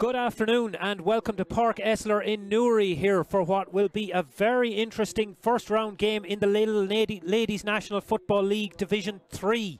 Good afternoon and welcome to Páirc Esler in Newry here for what will be a very interesting first round game in the Lidl Ladies National Football League Division 3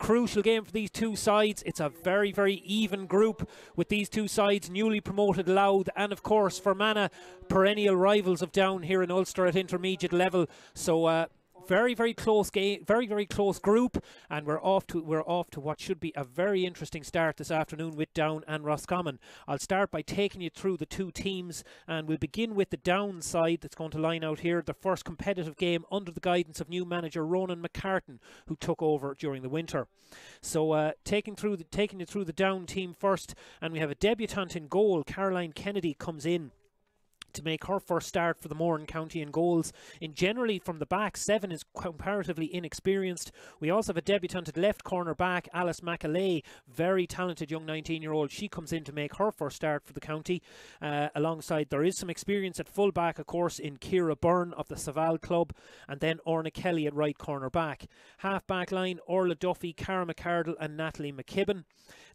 crucial game for these two sides. It's a very, very even group with these two sides newly promoted Louth and, of course, Fermanagh, perennial rivals of down here in Ulster at intermediate level. So, uh, very very close game very very close group and we're off to we're off to what should be a very interesting start this afternoon with Down and Roscommon. I'll start by taking you through the two teams and we'll begin with the Down side that's going to line out here. The first competitive game under the guidance of new manager Ronan McCartan who took over during the winter. So uh, taking through the taking you through the Down team first and we have a debutant in goal Caroline Kennedy comes in to make her first start for the Mourne County in goals. In generally from the back, seven is comparatively inexperienced. We also have a debutant at left corner back, Alice McAlay, very talented young 19 year old. She comes in to make her first start for the county. Uh, alongside, there is some experience at full back, of course, in Kira Byrne of the Saval Club, and then Orna Kelly at right corner back. Half back line, Orla Duffy, Cara McArdle, and Natalie McKibben.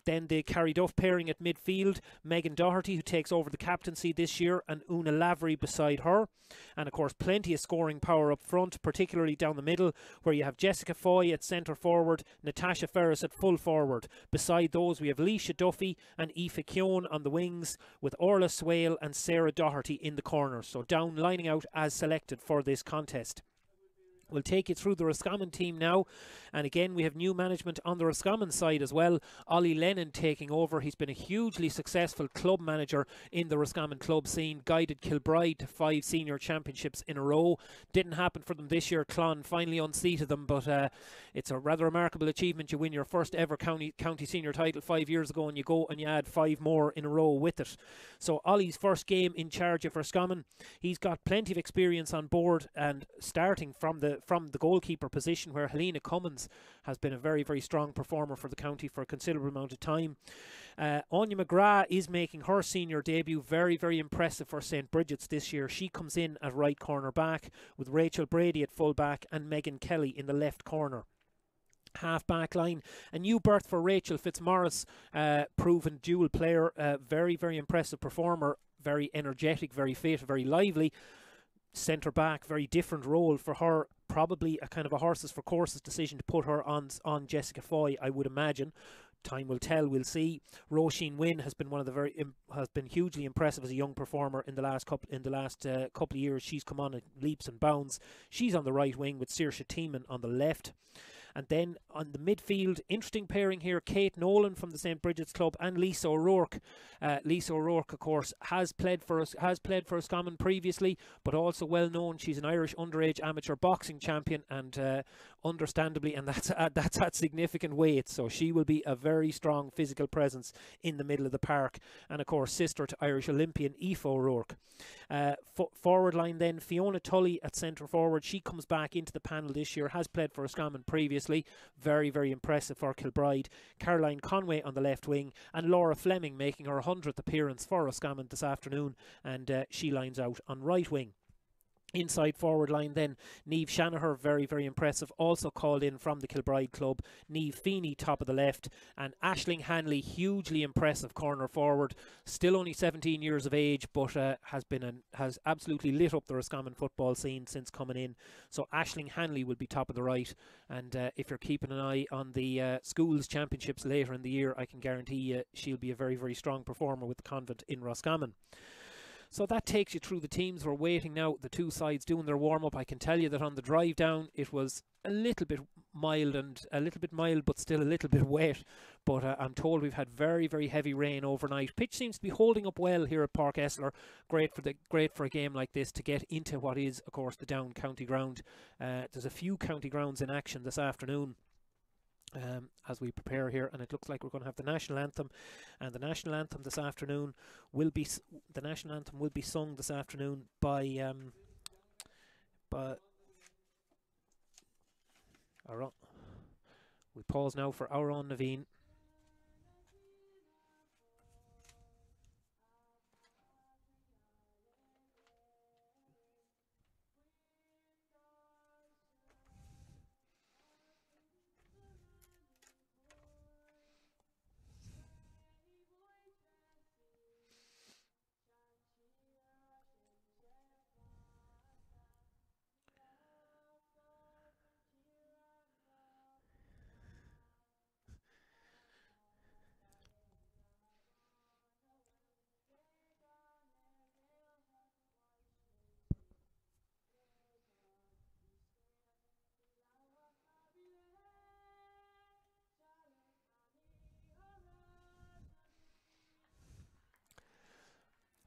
Then they carried off pairing at midfield, Megan Doherty, who takes over the captaincy this year, and Una Lavery beside her. And of course, plenty of scoring power up front, particularly down the middle, where you have Jessica Foy at centre forward, Natasha Ferris at full forward. Beside those, we have Leisha Duffy and Aoife Keown on the wings, with Orla Swale and Sarah Doherty in the corners. So down lining out as selected for this contest. We'll take you through the Roscommon team now. And again, we have new management on the Roscommon side as well. Ollie Lennon taking over. He's been a hugely successful club manager in the Roscommon club scene, guided Kilbride to five senior championships in a row. Didn't happen for them this year. Clon finally unseated them, but uh, it's a rather remarkable achievement. You win your first ever county, county senior title five years ago, and you go and you add five more in a row with it. So, Ollie's first game in charge of Roscommon. He's got plenty of experience on board and starting from the from the goalkeeper position where Helena Cummins has been a very, very strong performer for the county for a considerable amount of time. Uh, Anya McGrath is making her senior debut. Very, very impressive for St. Bridget's this year. She comes in at right corner back with Rachel Brady at full back and Megan Kelly in the left corner half back line. A new birth for Rachel Fitzmaurice, uh, proven dual player, uh, very, very impressive performer, very energetic, very fit, very lively. Centre back, very different role for her probably a kind of a horses for courses decision to put her on on Jessica Foy, I would imagine. Time will tell. We'll see. Roisin Wynn has been one of the very has been hugely impressive as a young performer in the last couple in the last uh, couple of years. She's come on leaps and bounds. She's on the right wing with Saoirse Teeman on the left. And then on the midfield, interesting pairing here, Kate Nolan from the St. Bridget's Club and Lisa O'Rourke. Uh, Lisa O'Rourke, of course, has played for us has played for Roscommon previously, but also well known. She's an Irish underage amateur boxing champion, and uh, understandably, and that's that's at significant weight. So she will be a very strong physical presence in the middle of the park, and of course, sister to Irish Olympian Aoife O'Rourke. Uh, forward line then Fiona Tully at centre forward. She comes back into the panel this year. Has played for Roscommon previously. Very very impressive for Kilbride. Caroline Conway on the left wing and Laura Fleming making her hundredth appearance for Roscommon this afternoon, and uh, she lines out on right wing. Inside forward line then, Neve Shanaher, very, very impressive. Also called in from the Kilbride club. Niamh Feeney, top of the left. And Ashling Hanley, hugely impressive corner forward. Still only 17 years of age, but uh, has been an, has absolutely lit up the Roscommon football scene since coming in. So Ashling Hanley will be top of the right. And uh, if you're keeping an eye on the uh, schools championships later in the year, I can guarantee you she'll be a very, very strong performer with the convent in Roscommon. So that takes you through the teams. We're waiting now, the two sides doing their warm up. I can tell you that on the drive down, it was a little bit mild and a little bit mild, but still a little bit wet. But uh, I'm told we've had very, very heavy rain overnight. Pitch seems to be holding up well here at Páirc Esler. Great for the great for a game like this to get into what is, of course, the down county ground. Uh, there's a few county grounds in action this afternoon um, as we prepare here, and it looks like we're going to have the national anthem, and the national anthem this afternoon will be the national anthem will be sung this afternoon by um, by we pause now for Amhrán na bhFiann.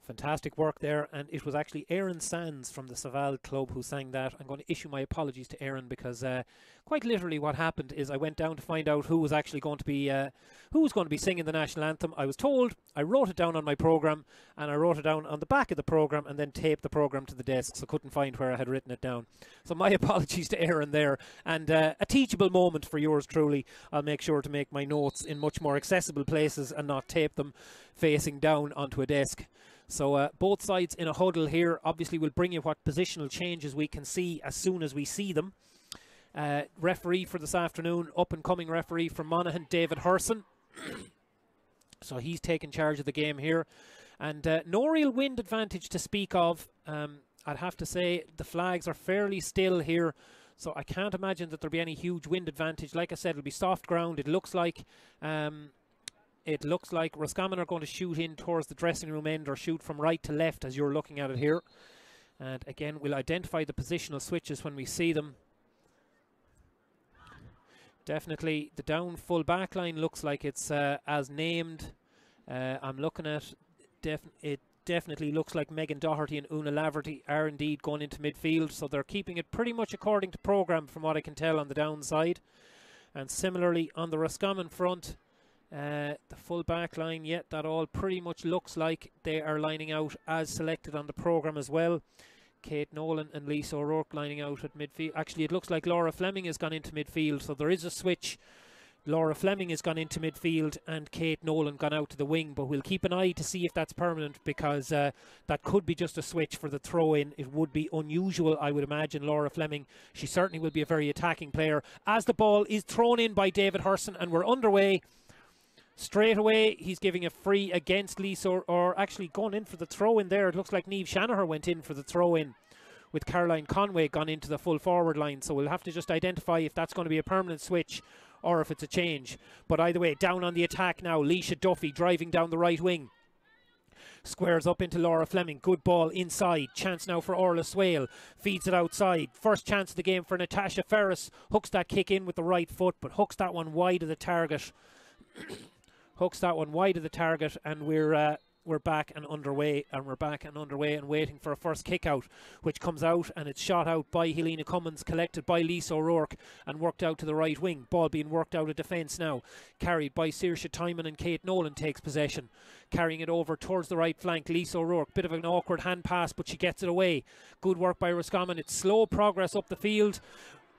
Fantastic work there, and it was actually Aaron Sands from the Saval Club who sang that. I'm going to issue my apologies to Aaron because uh, quite literally what happened is I went down to find out who was actually going to be uh, who was going to be singing the national anthem. I was told, I wrote it down on my program, and I wrote it down on the back of the program, and then taped the program to the desk, so couldn't find where I had written it down. So my apologies to Aaron there, and uh, a teachable moment for yours truly. I'll make sure to make my notes in much more accessible places and not tape them facing down onto a desk. So uh, both sides in a huddle here. Obviously, we'll bring you what positional changes we can see as soon as we see them. Uh, referee for this afternoon, up and coming referee from Monaghan, David Hurson. so he's taking charge of the game here. And uh, no real wind advantage to speak of. Um, I'd have to say the flags are fairly still here. So I can't imagine that there'll be any huge wind advantage. Like I said, it'll be soft ground. It looks like um, it looks like Roscommon are going to shoot in towards the dressing room end or shoot from right to left as you're looking at it here. And again, we'll identify the positional switches when we see them. Definitely the down full back line looks like it's uh, as named. Uh, I'm looking at def it definitely looks like Megan Doherty and Una Laverty are indeed going into midfield, so they're keeping it pretty much according to programme from what I can tell on the downside. And similarly on the Roscommon front, uh, the full back line, yet that all pretty much looks like they are lining out as selected on the programme as well. Kate Nolan and Lisa O'Rourke lining out at midfield. Actually, it looks like Laura Fleming has gone into midfield, so there is a switch. Laura Fleming has gone into midfield and Kate Nolan gone out to the wing, but we'll keep an eye to see if that's permanent because uh, that could be just a switch for the throw in. It would be unusual, I would imagine. Laura Fleming, she certainly will be a very attacking player. As the ball is thrown in by David Hurson and we're underway. Straight away, he's giving a free against Lisa, or, or actually going in for the throw in there. It looks like Neve Shanaher went in for the throw in with Caroline Conway gone into the full forward line. So we'll have to just identify if that's going to be a permanent switch or if it's a change. But either way, down on the attack now, Leisha Duffy driving down the right wing. Squares up into Laura Fleming. Good ball inside. Chance now for Orla Swale. Feeds it outside. First chance of the game for Natasha Ferris. Hooks that kick in with the right foot, but hooks that one wide of the target. Hooks that one wide of the target, and we're uh, we're back and underway, and we're back and underway and waiting for a first kick out, which comes out and it's shot out by Helena Cummins, collected by Lisa O'Rourke, and worked out to the right wing. Ball being worked out of defence now, carried by Saoirse Timon and Kate Nolan takes possession, carrying it over towards the right flank. Lisa O'Rourke, bit of an awkward hand pass, but she gets it away. Good work by Roscommon. It's slow progress up the field.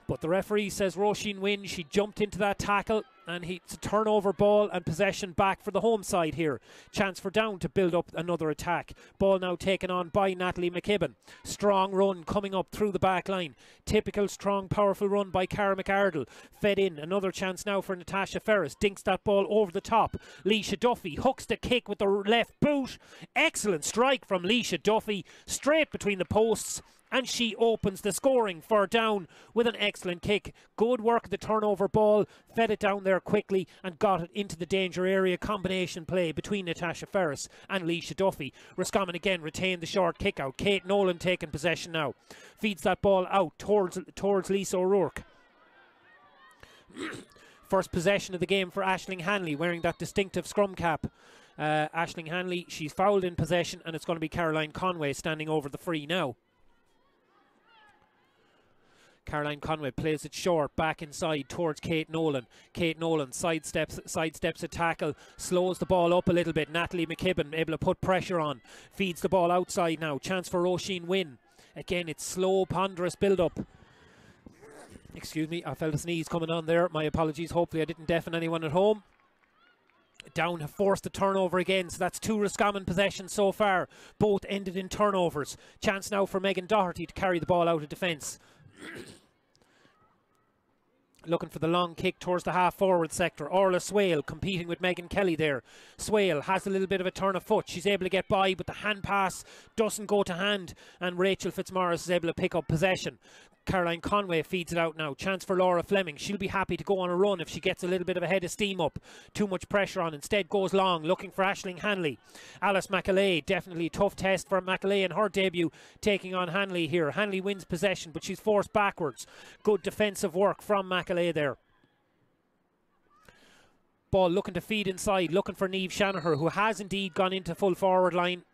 But the referee says Roisin Wynne. She jumped into that tackle and he, it's a turnover ball and possession back for the home side here. Chance for Down to build up another attack. Ball now taken on by Natalie McKibben. Strong run coming up through the back line. Typical strong, powerful run by Cara McArdle. Fed in. Another chance now for Natasha Ferris. Dinks that ball over the top. Leisha Duffy hooks the kick with the left boot. Excellent strike from Leisha Duffy. Straight between the posts and she opens the scoring for down with an excellent kick. Good work at the turnover ball, fed it down there quickly and got it into the danger area. Combination play between Natasha Ferris and Leisha Duffy. Roscommon again retained the short kick out. Kate Nolan taking possession now. Feeds that ball out towards, towards Lisa O'Rourke. First possession of the game for Ashling Hanley, wearing that distinctive scrum cap. Uh, Ashling Hanley, she's fouled in possession, and it's going to be Caroline Conway standing over the free now. Caroline Conway plays it short back inside towards Kate Nolan. Kate Nolan sidesteps sidesteps a tackle, slows the ball up a little bit. Natalie McKibben able to put pressure on, feeds the ball outside now. Chance for Roisin Wynne. Again, it's slow, ponderous build up. Excuse me, I felt a sneeze coming on there. My apologies. Hopefully, I didn't deafen anyone at home. Down have forced the turnover again, so that's two Roscommon possessions so far. Both ended in turnovers. Chance now for Megan Doherty to carry the ball out of defence looking for the long kick towards the half forward sector. Orla Swale competing with Megan Kelly there. Swale has a little bit of a turn of foot. She's able to get by, but the hand pass doesn't go to hand, and Rachel Fitzmaurice is able to pick up possession. Caroline Conway feeds it out now. Chance for Laura Fleming. She'll be happy to go on a run if she gets a little bit of a head of steam up. Too much pressure on. Instead goes long, looking for Ashling Hanley. Alice McAlay, definitely a tough test for McAlay in her debut, taking on Hanley here. Hanley wins possession, but she's forced backwards. Good defensive work from McAlay there. Ball looking to feed inside, looking for Neve Shanaher, who has indeed gone into full forward line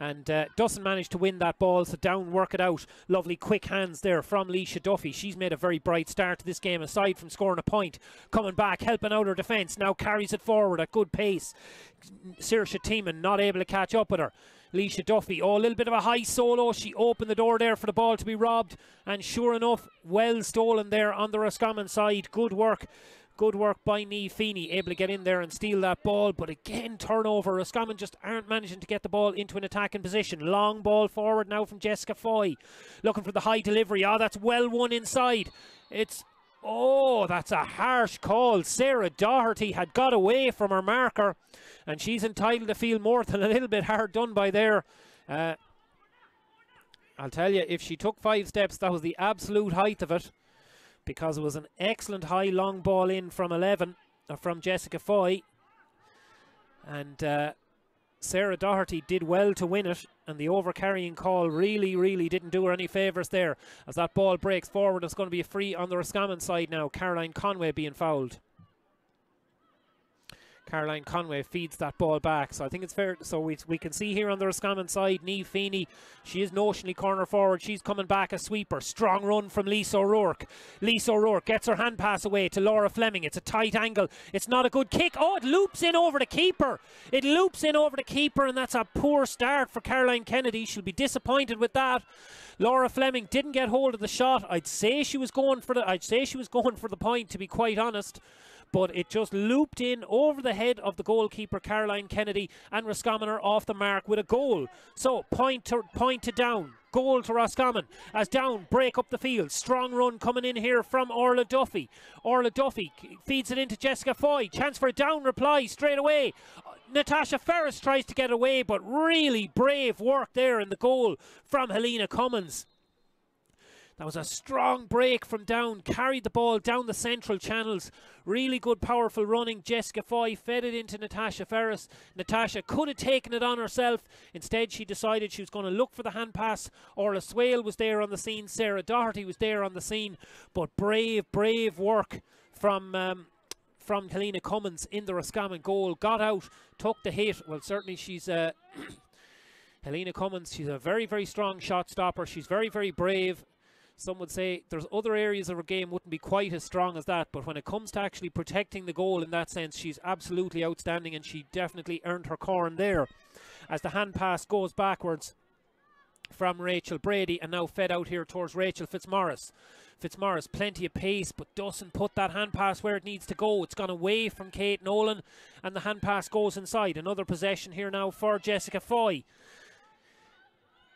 and uh, doesn't manage to win that ball. So down, work it out. Lovely quick hands there from Leisha Duffy. She's made a very bright start to this game, aside from scoring a point. Coming back, helping out her defence. Now carries it forward at good pace. Saoirse Teeman not able to catch up with her. Leisha Duffy. Oh, a little bit of a high solo. She opened the door there for the ball to be robbed. And sure enough, well stolen there on the Roscommon side. Good work Good work by Niamh Feeney, able to get in there and steal that ball. But again, turnover. Roscommon just aren't managing to get the ball into an attacking position. Long ball forward now from Jessica Foy. Looking for the high delivery. Oh, that's well won inside. It's Oh, that's a harsh call. Sarah Doherty had got away from her marker, and she's entitled to feel more than a little bit hard done by there. Uh, I'll tell you, if she took five steps, that was the absolute height of it because it was an excellent high long ball in from 11 uh, from Jessica Foy. And uh, Sarah Doherty did well to win it, and the overcarrying call really, really didn't do her any favours there. As that ball breaks forward, it's going to be a free on the Roscommon side now. Caroline Conway being fouled. Caroline Conway feeds that ball back. So I think it's fair. So we, we can see here on the Roscommon side, Niamh Feeney, she is notionally corner forward. She's coming back a sweeper. Strong run from Lisa O'Rourke. Lisa O'Rourke gets her hand pass away to Laura Fleming. It's a tight angle. It's not a good kick. Oh, it loops in over the keeper. It loops in over the keeper, and that's a poor start for Caroline Kennedy. She'll be disappointed with that. Laura Fleming didn't get hold of the shot. I'd say she was going for the. I'd say she was going for the point. To be quite honest but it just looped in over the head of the goalkeeper Caroline Kennedy and Roscommon are off the mark with a goal. So point to point to down. Goal to Roscommon as down break up the field. Strong run coming in here from Orla Duffy. Orla Duffy feeds it into Jessica Foy. Chance for a down reply straight away. Natasha Ferris tries to get away, but really brave work there in the goal from Helena Cummins. That was a strong break from down, carried the ball down the central channels. Really good, powerful running. Jessica Foy fed it into Natasha Ferris. Natasha could have taken it on herself. Instead, she decided she was going to look for the hand pass. Orla Swale was there on the scene. Sarah Doherty was there on the scene. But brave, brave work from. Um, from Helena Cummins in the Roscommon goal, got out, took the hit. Well, certainly she's uh, Helena Cummins. She's a very, very strong shot stopper. She's very, very brave. Some would say there's other areas of her game wouldn't be quite as strong as that, but when it comes to actually protecting the goal in that sense, she's absolutely outstanding and she definitely earned her corn there. As the hand pass goes backwards from Rachel Brady and now fed out here towards Rachel Fitzmaurice. Fitzmaurice, plenty of pace, but doesn't put that hand pass where it needs to go. It's gone away from Kate Nolan, and the hand pass goes inside. Another possession here now for Jessica Foy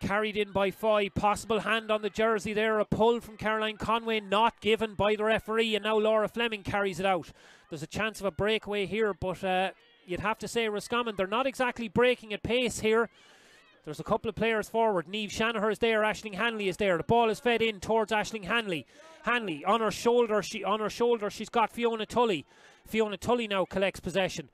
carried in by Foy. Possible hand on the jersey there. A pull from Caroline Conway, not given by the referee. And now Laura Fleming carries it out. There's a chance of a breakaway here, but uh, you'd have to say Roscommon, they're not exactly breaking at pace here. There's a couple of players forward. Neve Shanaher is there. Ashling Hanley is there. The ball is fed in towards Ashling Hanley. Hanley on her shoulder. She on her shoulder. She's got Fiona Tully. Fiona Tully now collects possession.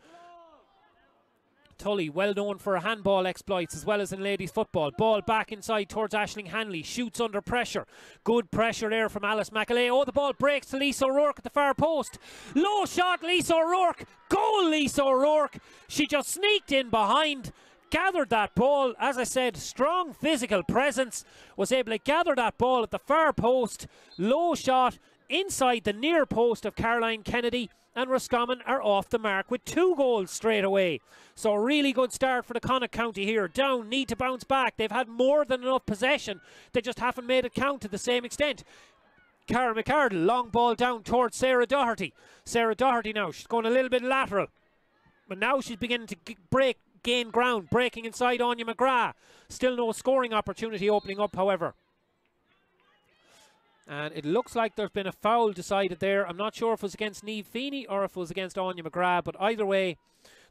Tully, well known for her handball exploits as well as in ladies football. Ball back inside towards Ashling Hanley. Shoots under pressure. Good pressure there from Alice McAlea. Oh, the ball breaks to Lisa O'Rourke at the far post. Low shot, Lisa O'Rourke. Goal, Lisa O'Rourke. She just sneaked in behind gathered that ball. As I said, strong physical presence. Was able to gather that ball at the far post. Low shot inside the near post of Caroline Kennedy and Roscommon are off the mark with two goals straight away. So a really good start for the Connacht County here. Down, need to bounce back. They've had more than enough possession. They just haven't made it count to the same extent. Cara McArdle, long ball down towards Sarah Doherty. Sarah Doherty now, she's going a little bit lateral. But now she's beginning to break, gain ground, breaking inside Anya McGrath. Still no scoring opportunity opening up, however. And it looks like there's been a foul decided there. I'm not sure if it was against Niamh Feeney or if it was against Anya McGrath, but either way,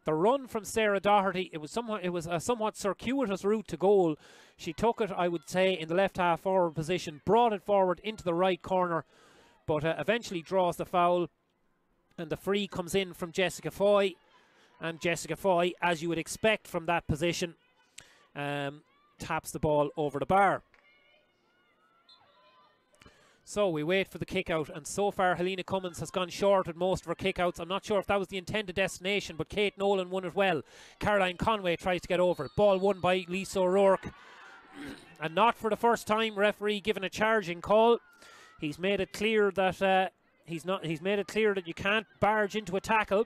the run from Sarah Doherty, it was somewhat it was a somewhat circuitous route to goal. She took it, I would say, in the left half forward position, brought it forward into the right corner, but uh, eventually draws the foul. And the free comes in from Jessica Foy. And Jessica Foy, as you would expect from that position, um, taps the ball over the bar. So we wait for the kick out, and so far Helena Cummins has gone short at most of her kick outs. I'm not sure if that was the intended destination, but Kate Nolan won it well. Caroline Conway tries to get over it. Ball won by Lisa O'Rourke. and not for the first time, referee given a charging call. He's made it clear that uh, he's not. He's made it clear that you can't barge into a tackle.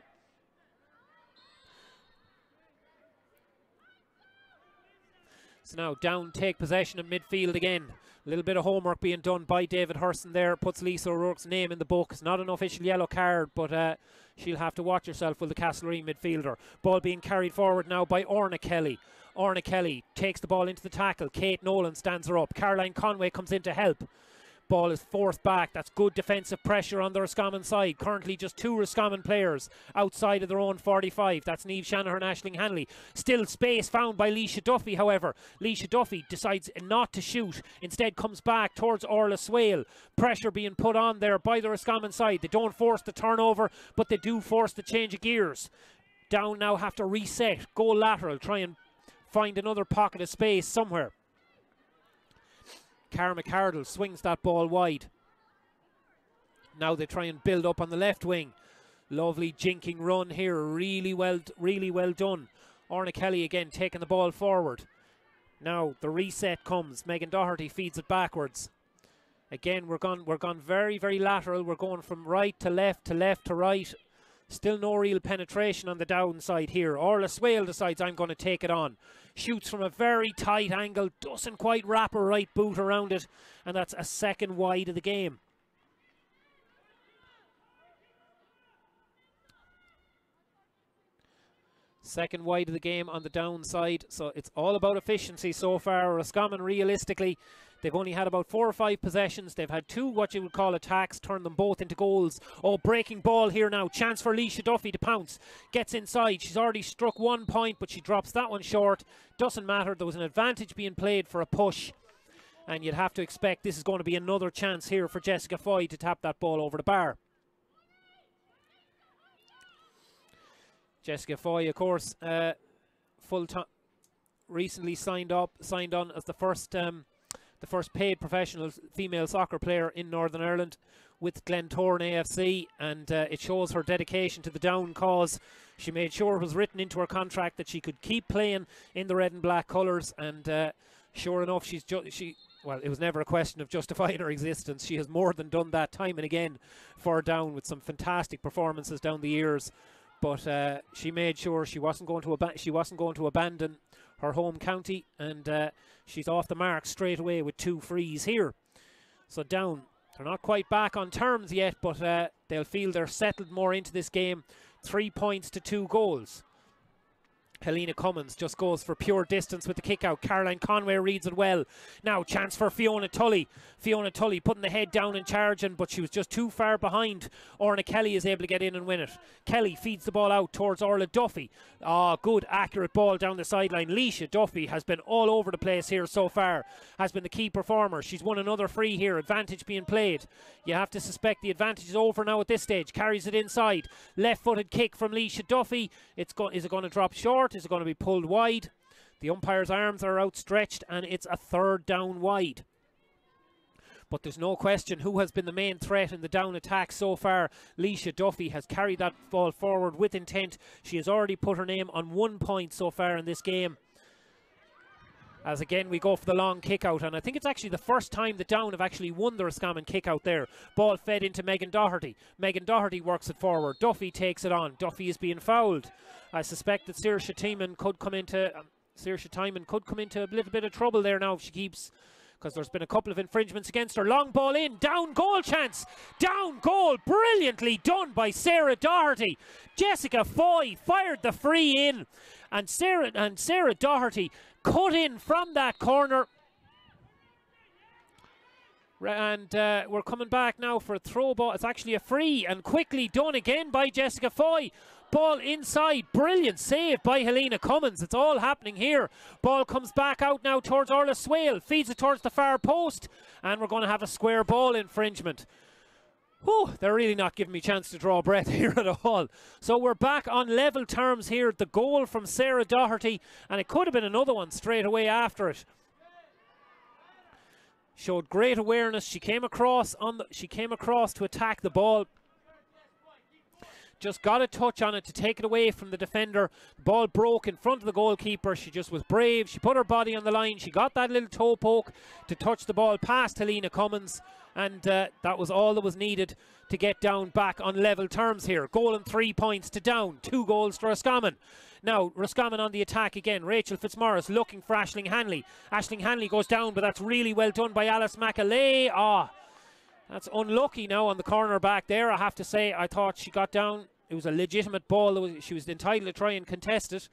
So now down take possession of midfield again. A little bit of homework being done by David Hurston there. Puts Lisa O'Rourke's name in the book. It's not an official yellow card, but uh, she'll have to watch herself with the Castlerea midfielder. Ball being carried forward now by Orna Kelly. Orna Kelly takes the ball into the tackle. Kate Nolan stands her up. Caroline Conway comes in to help. Ball is forced back. That's good defensive pressure on the Roscommon side. Currently just two Roscommon players outside of their own 45. That's Neve Shanahan and Ashling Hanley. Still space found by Leisha Duffy, however. Leisha Duffy decides not to shoot. Instead comes back towards Orla Swale. Pressure being put on there by the Roscommon side. They don't force the turnover, but they do force the change of gears. Down now have to reset. Go lateral. Try and find another pocket of space somewhere. Cara McArdle swings that ball wide. Now they try and build up on the left wing. Lovely jinking run here. Really well, really well done. Orna Kelly again taking the ball forward. Now the reset comes. Megan Doherty feeds it backwards. Again, we're gone. We're gone very, very lateral. We're going from right to left to left to right. Still no real penetration on the downside here. Orla Swale decides I'm going to take it on. Shoots from a very tight angle. Doesn't quite wrap her right boot around it. And that's a second wide of the game. Second wide of the game on the downside. So it's all about efficiency so far. Roscommon realistically They've only had about four or five possessions. They've had two what you would call attacks, turned them both into goals. Oh, breaking ball here now. Chance for Leisha Duffy to pounce. Gets inside. She's already struck one point, but she drops that one short. Doesn't matter. There was an advantage being played for a push. And you'd have to expect this is going to be another chance here for Jessica Foy to tap that ball over the bar. Jessica Foy, of course, uh, full time recently signed up, signed on as the first um, the first paid professional female soccer player in Northern Ireland with Glentoran AFC, and uh, it shows her dedication to the down cause. She made sure it was written into her contract that she could keep playing in the red and black colours, and uh, sure enough, she's she. Well, it was never a question of justifying her existence. She has more than done that time and again for down with some fantastic performances down the years. But uh, she made sure she wasn't going to ab- she wasn't going to abandon her home county, and uh, she's off the mark straight away with two frees here. So down. They're not quite back on terms yet, but uh, they'll feel they're settled more into this game. Three points to two goals. Helena Cummins just goes for pure distance with the kick out. Caroline Conway reads it well. Now, chance for Fiona Tully. Fiona Tully putting the head down and charging, but she was just too far behind. Orna Kelly is able to get in and win it. Kelly feeds the ball out towards Orla Duffy. Ah, oh, good, accurate ball down the sideline. Leisha Duffy has been all over the place here so far, has been the key performer. She's won another free here, advantage being played. You have to suspect the advantage is over now at this stage. Carries it inside. Left footed kick from Leisha Duffy. It's go- is it going to drop short? Is going to be pulled wide? The umpire's arms are outstretched and it's a third down wide. But there's no question who has been the main threat in the down attack so far. Leisha Duffy has carried that ball forward with intent. She has already put her name on one point so far in this game. As again we go for the long kick out, and I think it's actually the first time the Down have actually won the Roscommon kick out there. Ball fed into Megan Doherty. Megan Doherty works it forward. Duffy takes it on. Duffy is being fouled. I suspect that Saoirse Timon could come into um, Saoirse could come into a little bit of trouble there now if she keeps because there's been a couple of infringements against her. Long ball in, down goal chance, down goal, brilliantly done by Sarah Doherty. Jessica Foy fired the free in, and Sarah and Sarah Doherty cut in from that corner. And uh, we're coming back now for a throw ball. It's actually a free and quickly done again by Jessica Foy. Ball inside. Brilliant save by Helena Cummins. It's all happening here. Ball comes back out now towards Orla Swale. Feeds it towards the far post. And we're going to have a square ball infringement. Whew, they're really not giving me a chance to draw breath here at all. So we're back on level terms here. The goal from Sarah Doherty, and it could have been another one straight away after it. showed great awareness. She came across on the, she came across to attack the ball. Just got a touch on it to take it away from the defender. Ball broke in front of the goalkeeper. She just was brave. She put her body on the line. She got that little toe poke to touch the ball past Helena Cummins. And uh, that was all that was needed to get down back on level terms here. Goal and three points to down. Two goals for Roscommon. Now, Roscommon on the attack again. Rachel Fitzmaurice looking for Ashling Hanley. Ashling Hanley goes down, but that's really well done by Alice McAlay. Ah, that's unlucky now on the corner back there. I have to say, I thought she got down. It was a legitimate ball. She was entitled to try and contest it.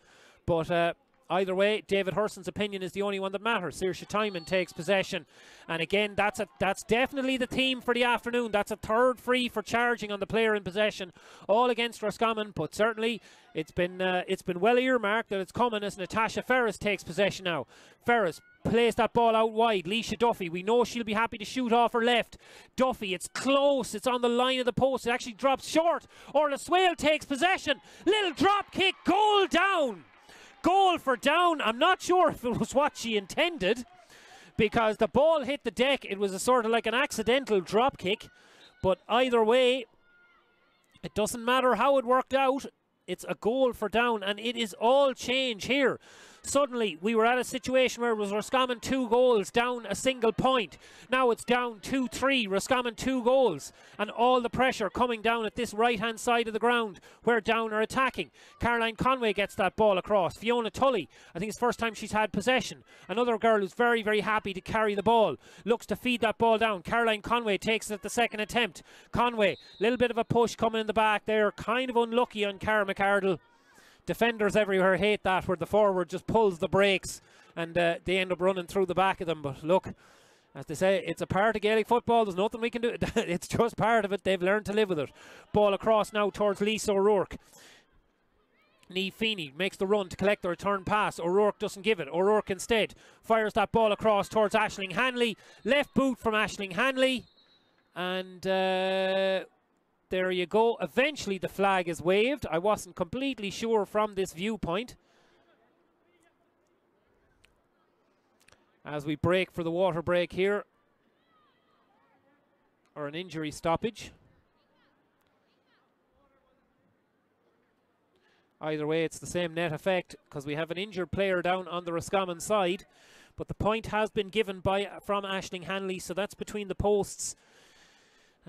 But uh, either way, David Hurson's opinion is the only one that matters. Saoirse Timon takes possession. And again, that's a that's definitely the theme for the afternoon. That's a third free for charging on the player in possession. All against Roscommon, but certainly it's been uh, it's been well earmarked that it's coming as Natasha Ferris takes possession now. Ferris plays that ball out wide. Leisha Duffy, we know she'll be happy to shoot off her left. Duffy, it's close. It's on the line of the post. It actually drops short. Orla Swale takes possession. Little drop kick, goal down. Goal for down. I'm not sure if it was what she intended because the ball hit the deck. It was a sort of like an accidental drop kick. But either way, it doesn't matter how it worked out. It's a goal for down, and it is all change here. Suddenly, we were at a situation where it was Roscommon two goals, down a single point. Now it's down 2 3, Roscommon two goals, and all the pressure coming down at this right hand side of the ground where Down are attacking. Caroline Conway gets that ball across. Fiona Tully, I think it's the first time she's had possession. Another girl who's very, very happy to carry the ball, looks to feed that ball down. Caroline Conway takes it at the second attempt. Conway, a little bit of a push coming in the back there, kind of unlucky on Cara McArdle defenders everywhere hate that where the forward just pulls the brakes and uh, they end up running through the back of them. But look, as they say, it's a part of Gaelic football. There's nothing we can do. it's just part of it. They've learned to live with it. Ball across now towards Lisa O'Rourke. Feeney makes the run to collect the return pass. O'Rourke doesn't give it. O'Rourke instead fires that ball across towards Ashling Hanley. Left boot from Ashling Hanley. And uh, there you go. Eventually the flag is waved. I wasn't completely sure from this viewpoint. As we break for the water break here. Or an injury stoppage. Either way, it's the same net effect because we have an injured player down on the Roscommon side. But the point has been given by from Ashling Hanley, so that's between the posts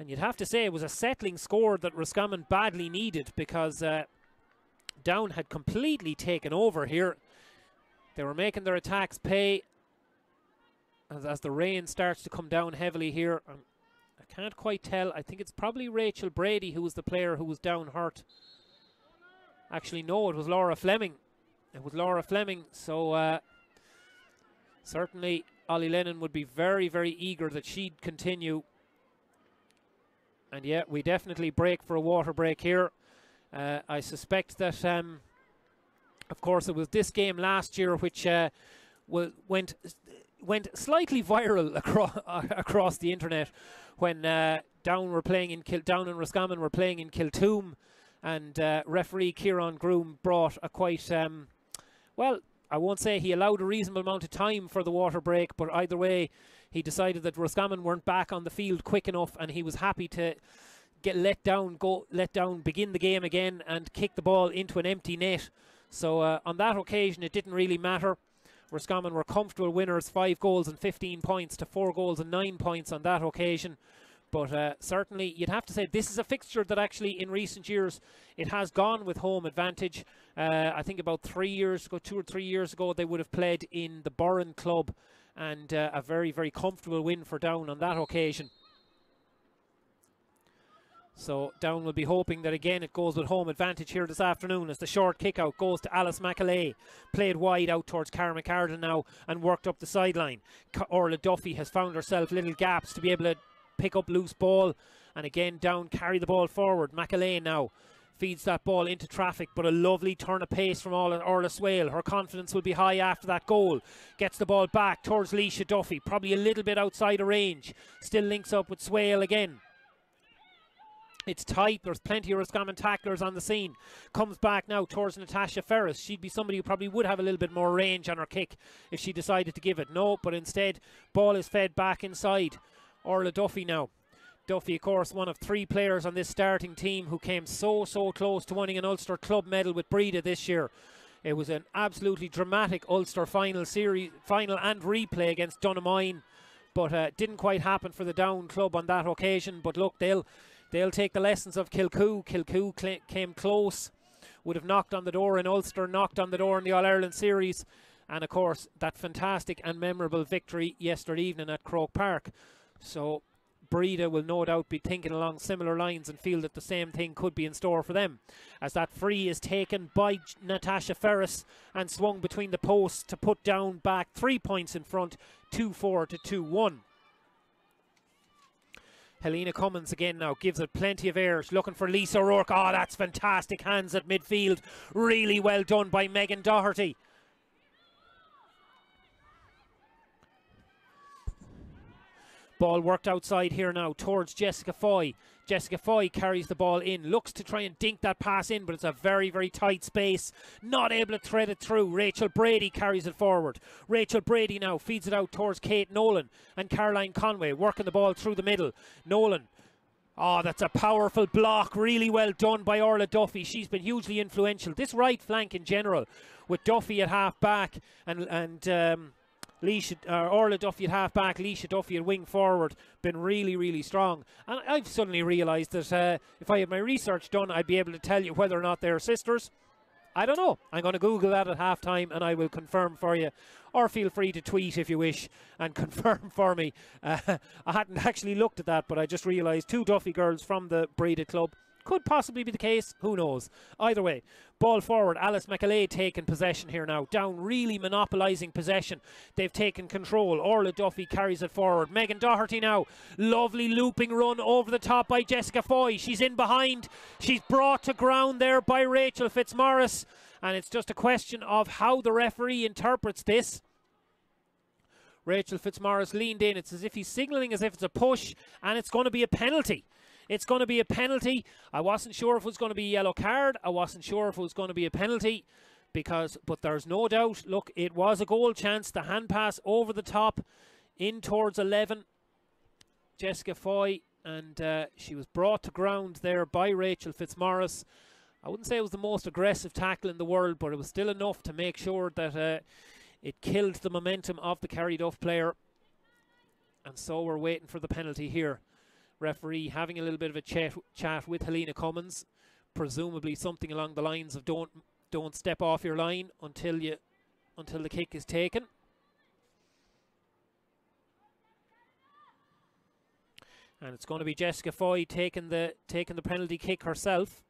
and you'd have to say it was a settling score that Roscommon badly needed because uh, Down had completely taken over here. They were making their attacks pay as, as the rain starts to come down heavily here. Um, I can't quite tell. I think it's probably Rachel Brady who was the player who was down hurt. Actually, no, it was Laura Fleming. It was Laura Fleming. So uh, certainly Ollie Lennon would be very, very eager that she'd continue and yeah, we definitely break for a water break here. Uh, I suspect that, um, of course, it was this game last year which uh, went went slightly viral across across the internet when uh, Down were playing in Kil Down and Roscommon were playing in Kiltoom, and uh, referee Kieran Groom brought a quite um, well. I won't say he allowed a reasonable amount of time for the water break, but either way, he decided that Roscommon weren't back on the field quick enough, and he was happy to get let down, go let down, begin the game again, and kick the ball into an empty net. So uh, on that occasion, it didn't really matter. Roscommon were comfortable winners, five goals and 15 points to four goals and nine points on that occasion. But uh, certainly, you'd have to say this is a fixture that actually, in recent years, it has gone with home advantage. Uh, I think about three years ago, two or three years ago, they would have played in the Burren Club and uh, a very, very comfortable win for Down on that occasion. So Down will be hoping that again it goes with home advantage here this afternoon as the short kick out goes to Alice McAlay. Played wide out towards Cara McArdle now and worked up the sideline. Orla Duffy has found herself little gaps to be able to pick up loose ball and again Down carry the ball forward. McAlay now feeds that ball into traffic, but a lovely turn of pace from Orla Swale. Her confidence will be high after that goal. Gets the ball back towards Leisha Duffy, probably a little bit outside of range. Still links up with Swale again. It's tight. There's plenty of Roscommon tacklers on the scene. Comes back now towards Natasha Ferris. She'd be somebody who probably would have a little bit more range on her kick if she decided to give it. No, but instead, ball is fed back inside. Orla Duffy now. Duffy, of course, one of three players on this starting team who came so, so close to winning an Ulster Club medal with Bredagh this year. It was an absolutely dramatic Ulster final series, final and replay against Donaghmoyne, but uh, didn't quite happen for the Down club on that occasion. But look, they'll They'll take the lessons of Kilcoo. Kilcoo cl- came close, would have knocked on the door in Ulster, knocked on the door in the All Ireland series, and of course that fantastic and memorable victory yesterday evening at Croke Park. So Bredagh will no doubt be thinking along similar lines and feel that the same thing could be in store for them. As that free is taken by Natasha Ferris and swung between the posts to put down back three points in front, 2 4 to 2 1. Helena Cummins again now gives it plenty of air. She's looking for Lisa O'Rourke. Oh, that's fantastic hands at midfield. Really well done by Megan Doherty. Ball worked outside here now towards Jessica Foy. Jessica Foy carries the ball in, looks to try and dink that pass in, but it's a very, very tight space. Not able to thread it through. Rachel Brady carries it forward. Rachel Brady now feeds it out towards Kate Nolan and Caroline Conway working the ball through the middle. Nolan Oh, that's a powerful block. Really well done by Orla Duffy. She's been hugely influential. This right flank in general, with Duffy at half back and and um, Leisha, uh, Orla Duffy at half back, Leisha Duffy at wing forward, been really, really strong. And I've suddenly realised that uh, if I had my research done, I'd be able to tell you whether or not they're sisters. I don't know. I'm going to Google that at half time and I will confirm for you. Or feel free to tweet if you wish and confirm for me. Uh, I hadn't actually looked at that, but I just realised two Duffy girls from the Bredagh Club could possibly be the case. Who knows? Either way, ball forward. Alice McAlea taking possession here now. Down, really monopolising possession. They've taken control. Orla Duffy carries it forward. Megan Doherty now. Lovely looping run over the top by Jessica Foy. She's in behind. She's brought to ground there by Rachel Fitzmaurice. And it's just a question of how the referee interprets this. Rachel Fitzmaurice leaned in. It's as if he's signalling as if it's a push, and it's going to be a penalty. It's going to be a penalty. I wasn't sure if it was going to be a yellow card. I wasn't sure if it was going to be a penalty because, but there's no doubt. Look, it was a goal chance. The hand pass over the top in towards 11. Jessica Foy, and uh, she was brought to ground there by Rachel Fitzmaurice. I wouldn't say it was the most aggressive tackle in the world, but it was still enough to make sure that uh, it killed the momentum of the carried off player. And so we're waiting for the penalty here referee having a little bit of a chat, chat with Helena Cummins, presumably something along the lines of don't don't step off your line until you until the kick is taken. And it's going to be Jessica Foy taking the taking the penalty kick herself.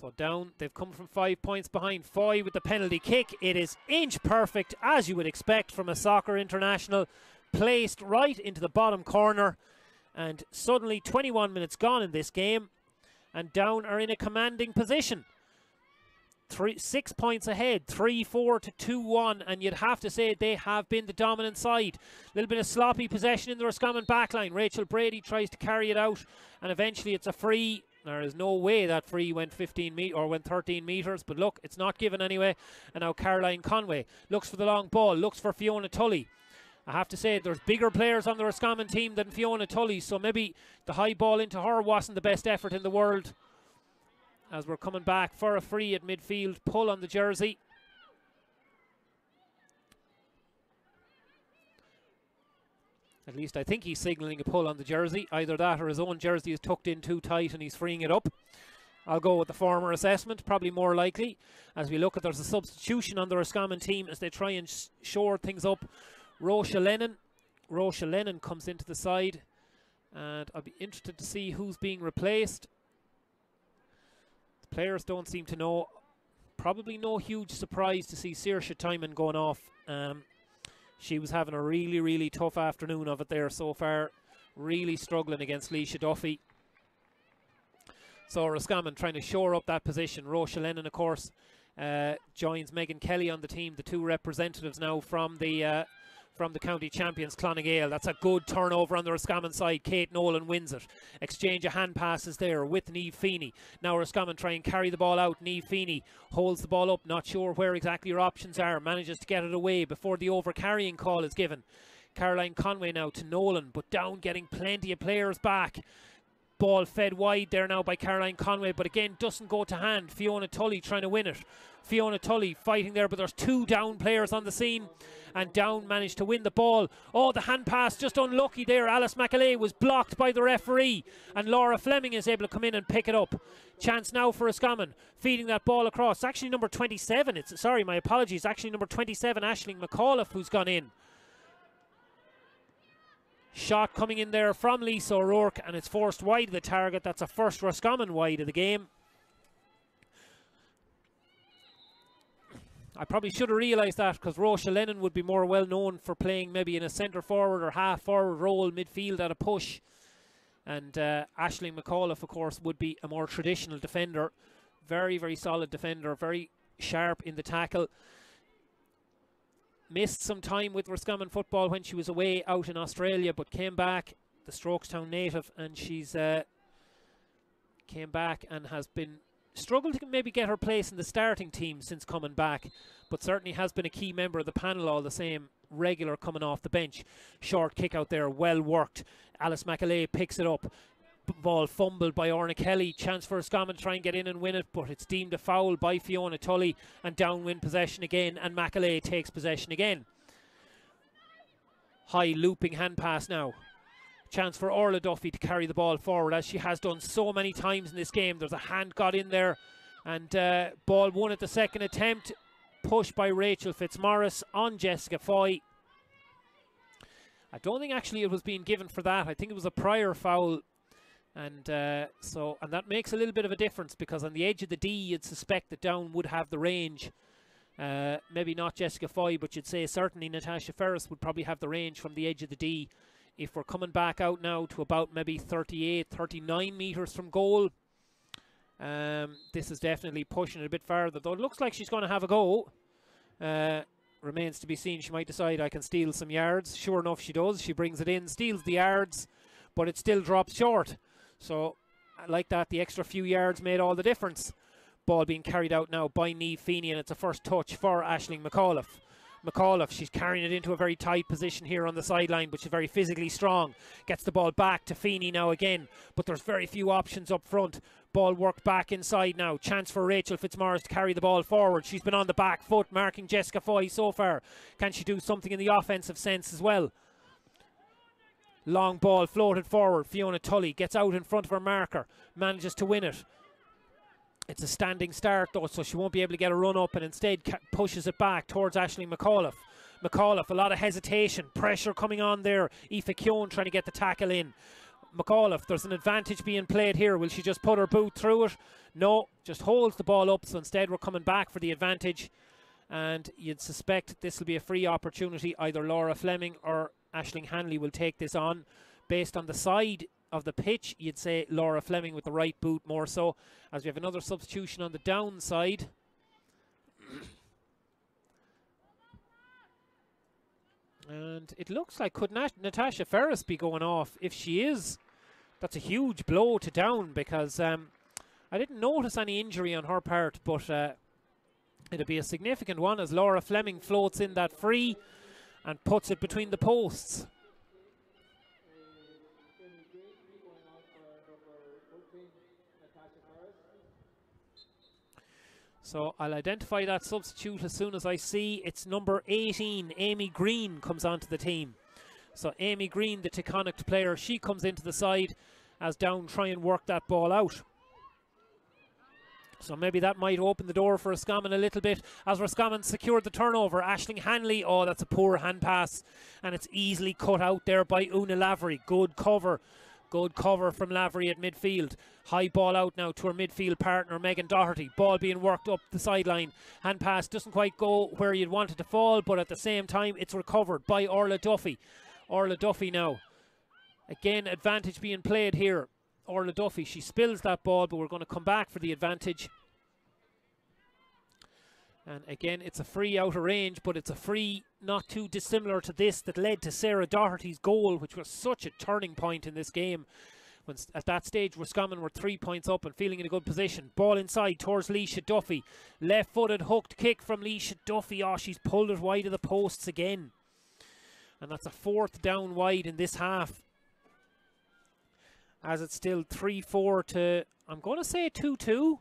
So down, they've come from five points behind. Foy with the penalty kick. It is inch perfect, as you would expect from a soccer international. Placed right into the bottom corner. And suddenly, 21 minutes gone in this game. And Down are in a commanding position. Three, six points ahead, 3 4 to 2 1, and you'd have to say they have been the dominant side. A little bit of sloppy possession in the Roscommon backline. Rachel Brady tries to carry it out, and eventually it's a free there is no way that free went 15 meter or went 13 meters, but look, it's not given anyway. And now Caroline Conway looks for the long ball, looks for Fiona Tully. I have to say, there's bigger players on the Roscommon team than Fiona Tully, so maybe the high ball into her wasn't the best effort in the world. As we're coming back for a free at midfield, pull on the jersey. At least I think he's signalling a pull on the jersey. Either that or his own jersey is tucked in too tight and he's freeing it up. I'll go with the former assessment, probably more likely. As we look at there's a substitution on the Roscommon team as they try and sh shore things up. Rocha Lennon. Rocha Lennon comes into the side. And I'll be interested to see who's being replaced. The players don't seem to know. Probably no huge surprise to see Saoirse Timon going off. Um, she was having a really, really tough afternoon of it there so far. Really struggling against Leisha Duffy. So Roscommon trying to shore up that position. Rocha Lennon, of course, uh, joins Megan Kelly on the team. The two representatives now from the uh, from the county champions Clann na nGael. That's a good turnover on the Roscommon side. Kate Nolan wins it. Exchange of hand passes there with Niamh Feeney. Now Roscommon try and carry the ball out. Neve Feeney holds the ball up, not sure where exactly her options are. Manages to get it away before the over carrying call is given. Caroline Conway now to Nolan, but down getting plenty of players back. Ball fed wide there now by Caroline Conway, but again doesn't go to hand. Fiona Tully trying to win it. Fiona Tully fighting there, but there's two down players on the scene, and Down managed to win the ball. Oh, the hand pass just unlucky there. Alice McAlea was blocked by the referee, and Laura Fleming is able to come in and pick it up. Chance now for Roscommon, feeding that ball across. Actually number 27. It's sorry, my apologies. Actually number 27, Ashling McAuliffe, who's gone in. Shot coming in there from Lisa O'Rourke, and it's forced wide of the target. That's a first Roscommon wide of the game. I probably should have realised that because Rocha Lennon would be more well known for playing maybe in a centre forward or half forward role, midfield at a push. And uh, Ashling McAuliffe, of course, would be a more traditional defender. Very, very solid defender, very sharp in the tackle missed some time with Roscommon football when she was away out in Australia, but came back, the Strokestown native, and she's uh, came back and has been struggled to maybe get her place in the starting team since coming back, but certainly has been a key member of the panel all the same. Regular coming off the bench, short kick out there, well worked. Alice McAlea picks it up, ball fumbled by Orna Kelly. Chance for Roscommon to try and get in and win it, but it's deemed a foul by Fiona Tully and downwind possession again, and McAlea takes possession again. High looping hand pass now. Chance for Orla Duffy to carry the ball forward as she has done so many times in this game. There's a hand got in there, and uh, ball won at the second attempt. Pushed by Rachel Fitzmaurice on Jessica Foy. I don't think actually it was being given for that. I think it was a prior foul and uh, so, and that makes a little bit of a difference because on the edge of the D, you'd suspect that Down would have the range. Uh, maybe not Jessica Foy, but you'd say certainly Natasha Ferris would probably have the range from the edge of the D. If we're coming back out now to about maybe 38, 39 metres from goal, um, this is definitely pushing it a bit further. Though it looks like she's going to have a go. Uh, remains to be seen. She might decide I can steal some yards. Sure enough, she does. She brings it in, steals the yards, but it still drops short. So, I like that, the extra few yards made all the difference. Ball being carried out now by Niamh Feeney, and it's a first touch for Ashling McAuliffe. McAuliffe, she's carrying it into a very tight position here on the sideline, but she's very physically strong. Gets the ball back to Feeney now again, but there's very few options up front. Ball worked back inside now. Chance for Rachel Fitzmaurice to carry the ball forward. She's been on the back foot, marking Jessica Foy so far. Can she do something in the offensive sense as well? Long ball floated forward. Fiona Tully gets out in front of her marker, manages to win it. It's a standing start though, so she won't be able to get a run up and instead pushes it back towards Ashling McAuliffe. McAuliffe, a lot of hesitation, pressure coming on there. Aoife Keown trying to get the tackle in. McAuliffe, there's an advantage being played here. Will she just put her boot through it? No, just holds the ball up. So instead, we're coming back for the advantage. And you'd suspect this will be a free opportunity. Either Laura Fleming or Ashling Hanley will take this on. Based on the side of the pitch, you'd say Laura Fleming with the right boot more so. As we have another substitution on the downside. and it looks like could Nat Natasha Ferris be going off? If she is, that's a huge blow to down because um, I didn't notice any injury on her part, but uh, it'll be a significant one as Laura Fleming floats in that free and puts it between the posts. So I'll identify that substitute as soon as I see it's number 18, Amy Green, comes onto the team. So Amy Green, the Teconnaught player, she comes into the side as Down try and work that ball out. So maybe that might open the door for Roscommon a little bit as Roscommon secured the turnover. Ashling Hanley, oh, that's a poor hand pass. And it's easily cut out there by Una Lavery. Good cover. Good cover from Lavery at midfield. High ball out now to her midfield partner, Megan Doherty. Ball being worked up the sideline. Hand pass doesn't quite go where you'd want it to fall, but at the same time, it's recovered by Orla Duffy. Orla Duffy now. Again, advantage being played here. Orla Duffy. She spills that ball, but we're going to come back for the advantage. And again, it's a free out of range, but it's a free not too dissimilar to this that led to Sarah Doherty's goal, which was such a turning point in this game. When at that stage, Roscommon were three points up and feeling in a good position. Ball inside towards Leisha Duffy. Left footed hooked kick from Leisha Duffy. Oh, she's pulled it wide of the posts again. And that's a fourth down wide in this half. As it's still 3 4 to, I'm going to say 2 2.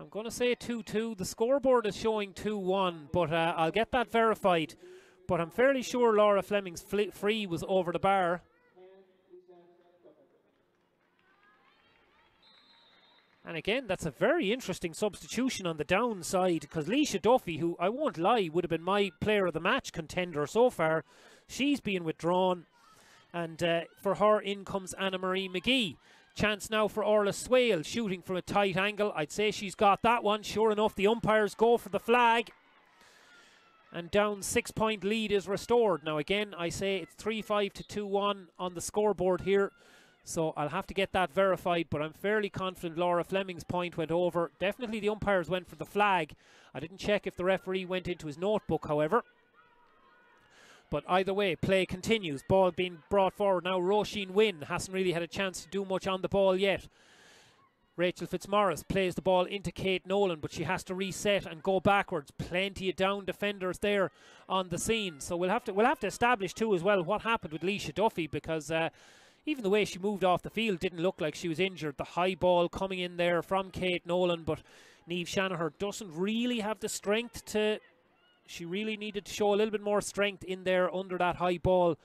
I'm going to say 2-2. The scoreboard is showing 2-1, but uh, I'll get that verified. But I'm fairly sure Laura Fleming's free was over the bar. And again, that's a very interesting substitution on the downside because Leisha Duffy, who I won't lie, would have been my player of the match contender so far, she's being withdrawn. And uh, for her, in comes Anna Marie McGee. Chance now for Orla Swale, shooting from a tight angle. I'd say she's got that one. Sure enough, the umpires go for the flag. And down six point lead is restored. Now, again, I say it's 3 5 to 2 1 on the scoreboard here. So I'll have to get that verified, but I'm fairly confident Laura Fleming's point went over. Definitely the umpires went for the flag. I didn't check if the referee went into his notebook, however. But either way, play continues. Ball being brought forward. Now Roisin Wynn hasn't really had a chance to do much on the ball yet. Rachel Fitzmaurice plays the ball into Kate Nolan, but she has to reset and go backwards. Plenty of down defenders there on the scene. So we'll have to we'll have to establish too as well what happened with Leisha Duffy because uh, even the way she moved off the field didn't look like she was injured. The high ball coming in there from Kate Nolan, but Neve Shanahan doesn't really have the strength to she really needed to show a little bit more strength in there under that high ball.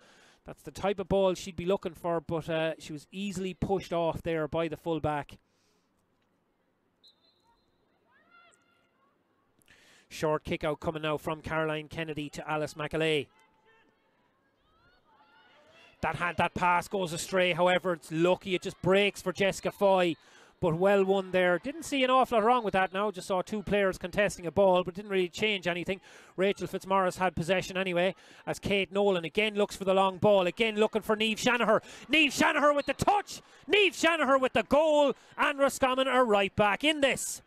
That's the type of ball she'd be looking for, but uh, she was easily pushed off there by the fullback. Short kick out coming now from Caroline Kennedy to Alice McAlay. That had that pass goes astray. However, it's lucky it just breaks for Jessica Foy but well won there. Didn't see an awful lot wrong with that now. Just saw two players contesting a ball, but didn't really change anything. Rachel Fitzmaurice had possession anyway, as Kate Nolan again looks for the long ball. Again looking for Neve Shanahan. Neve Shanahan with the touch. Neve Shanahan with the goal. And Roscommon are right back in this.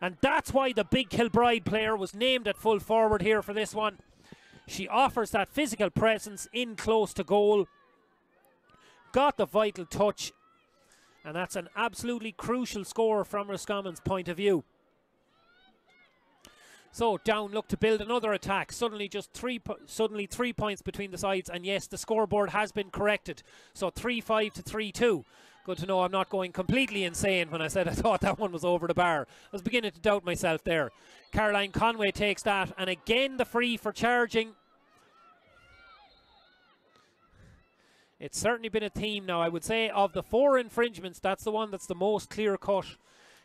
And that's why the big Kilbride player was named at full forward here for this one. She offers that physical presence in close to goal. Got the vital touch and that's an absolutely crucial score from Roscommon's point of view. So down look to build another attack. Suddenly just three suddenly three points between the sides and yes the scoreboard has been corrected. So 3-5 to 3-2. Good to know I'm not going completely insane when I said I thought that one was over the bar. I was beginning to doubt myself there. Caroline Conway takes that and again the free for charging It's certainly been a theme now. I would say of the four infringements, that's the one that's the most clear cut.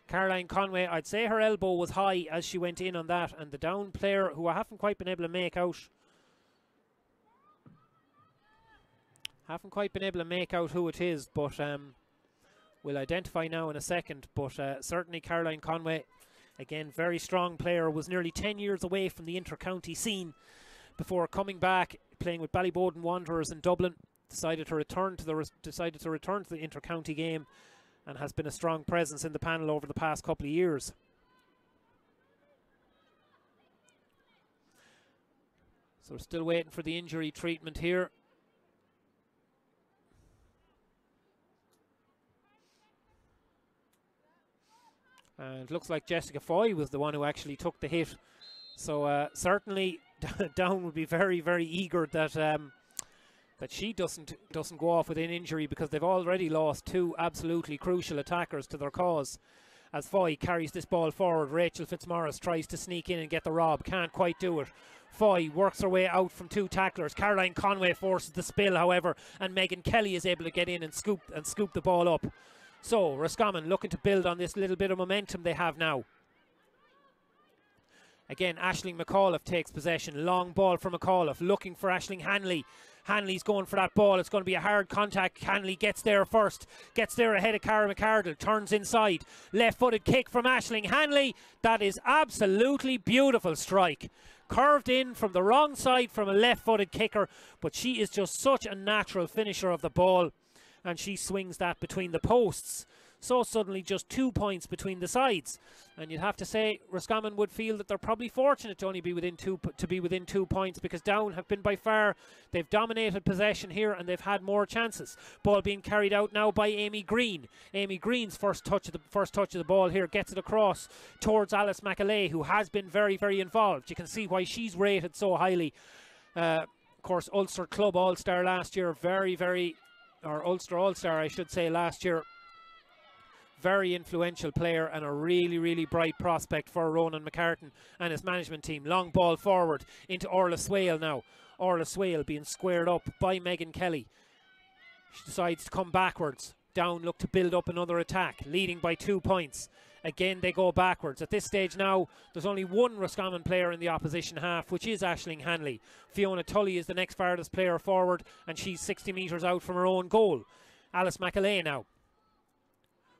Caroline Conway, I'd say her elbow was high as she went in on that, and the down player, who I haven't quite been able to make out, haven't quite been able to make out who it is, but um, we'll identify now in a second. But uh, certainly Caroline Conway, again, very strong player, was nearly 10 years away from the inter-county scene before coming back, playing with Ballyboden Wanderers in Dublin decided to return to the decided to return to the inter-county game and has been a strong presence in the panel over the past couple of years. So we're still waiting for the injury treatment here. And it looks like Jessica Foy was the one who actually took the hit. So uh, certainly Down would be very, very eager that um, that she doesn't doesn't go off with an injury because they've already lost two absolutely crucial attackers to their cause. As Foy carries this ball forward, Rachel Fitzmaurice tries to sneak in and get the rob, can't quite do it. Foy works her way out from two tacklers. Caroline Conway forces the spill, however, and Megan Kelly is able to get in and scoop and scoop the ball up. So Roscommon looking to build on this little bit of momentum they have now. Again, Ashling McAuliffe takes possession. Long ball from McAuliffe, looking for Ashling Hanley. Hanley's going for that ball. It's going to be a hard contact. Hanley gets there first. Gets there ahead of Cara McArdle. Turns inside. Left footed kick from Ashling Hanley. That is absolutely beautiful strike. Curved in from the wrong side from a left footed kicker. But she is just such a natural finisher of the ball. And she swings that between the posts. So suddenly just two points between the sides. And you'd have to say Roscommon would feel that they're probably fortunate to only be within two to be within two points because Down have been by far they've dominated possession here and they've had more chances. Ball being carried out now by Amy Green. Amy Green's first touch of the first touch of the ball here gets it across towards Alice McAlay, who has been very very involved. You can see why she's rated so highly. Uh, of course, Ulster Club All Star last year, very very, or Ulster All Star I should say last year very influential player and a really, really bright prospect for Ronan McCartan and his management team. Long ball forward into Orla Swale now. Orla Swale being squared up by Megan Kelly. She decides to come backwards. Down look to build up another attack, leading by two points. Again, they go backwards. At this stage now, there's only one Roscommon player in the opposition half, which is Ashling Hanley. Fiona Tully is the next farthest player forward, and she's 60 metres out from her own goal. Alice McAlay now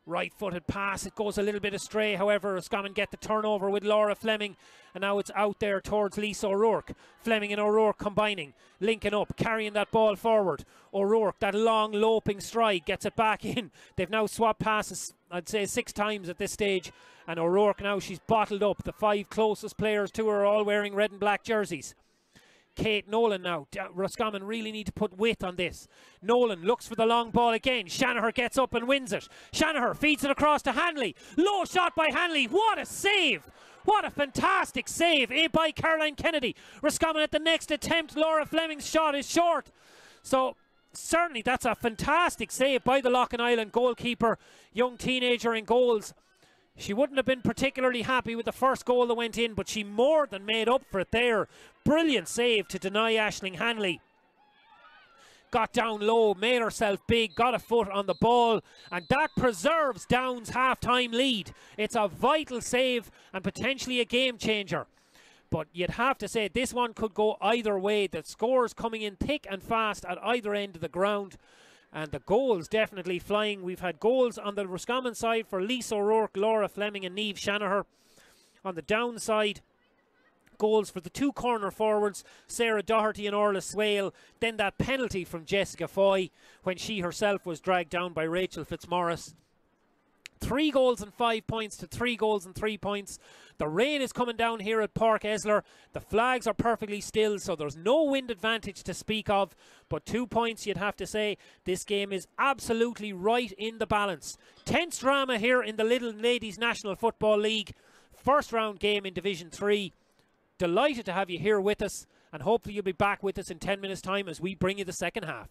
Right footed pass. It goes a little bit astray. However, Roscommon get the turnover with Laura Fleming. And now it's out there towards Lisa O'Rourke. Fleming and O'Rourke combining, linking up, carrying that ball forward. O'Rourke, that long loping stride, gets it back in. They've now swapped passes, I'd say six times at this stage. And O'Rourke now, she's bottled up. The five closest players to her are all wearing red and black jerseys. Kate Nolan now. Roscommon really need to put width on this. Nolan looks for the long ball again. Shanaher gets up and wins it. Shanaher feeds it across to Hanley. Low shot by Hanley. What a save! What a fantastic save eh, by Caroline Kennedy. Roscommon at the next attempt. Laura Fleming's shot is short. So certainly that's a fantastic save by the Loughinisland goalkeeper. Young teenager in goals. She wouldn't have been particularly happy with the first goal that went in, but she more than made up for it there. Brilliant save to deny Ashling Hanley. Got down low, made herself big, got a foot on the ball, and that preserves Down's half time lead. It's a vital save and potentially a game changer. But you'd have to say this one could go either way. The scores coming in thick and fast at either end of the ground and the goals definitely flying. We've had goals on the Roscommon side for Lisa O'Rourke, Laura Fleming, and Neve Shanaher. On the downside, goals for the two corner forwards, Sarah Doherty and Orla Swale. Then that penalty from Jessica Foy when she herself was dragged down by Rachel Fitzmaurice. Three goals and five points to three goals and three points. The rain is coming down here at Páirc Esler. The flags are perfectly still, so there's no wind advantage to speak of. But two points, you'd have to say, this game is absolutely right in the balance. Tense drama here in the Lidl Ladies National Football League. First round game in Division 3. Delighted to have you here with us, and hopefully you'll be back with us in 10 minutes' time as we bring you the second half.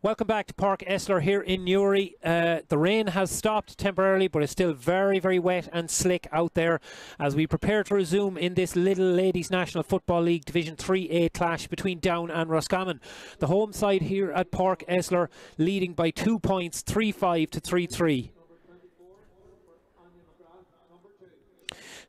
Welcome back to Páirc Esler here in Newry. Uh, the rain has stopped temporarily, but it's still very, very wet and slick out there as we prepare to resume in this Lidl Ladies National Football League Division 3A clash between Down and Roscommon. The home side here at Páirc Esler leading by two points, 3 5 to 3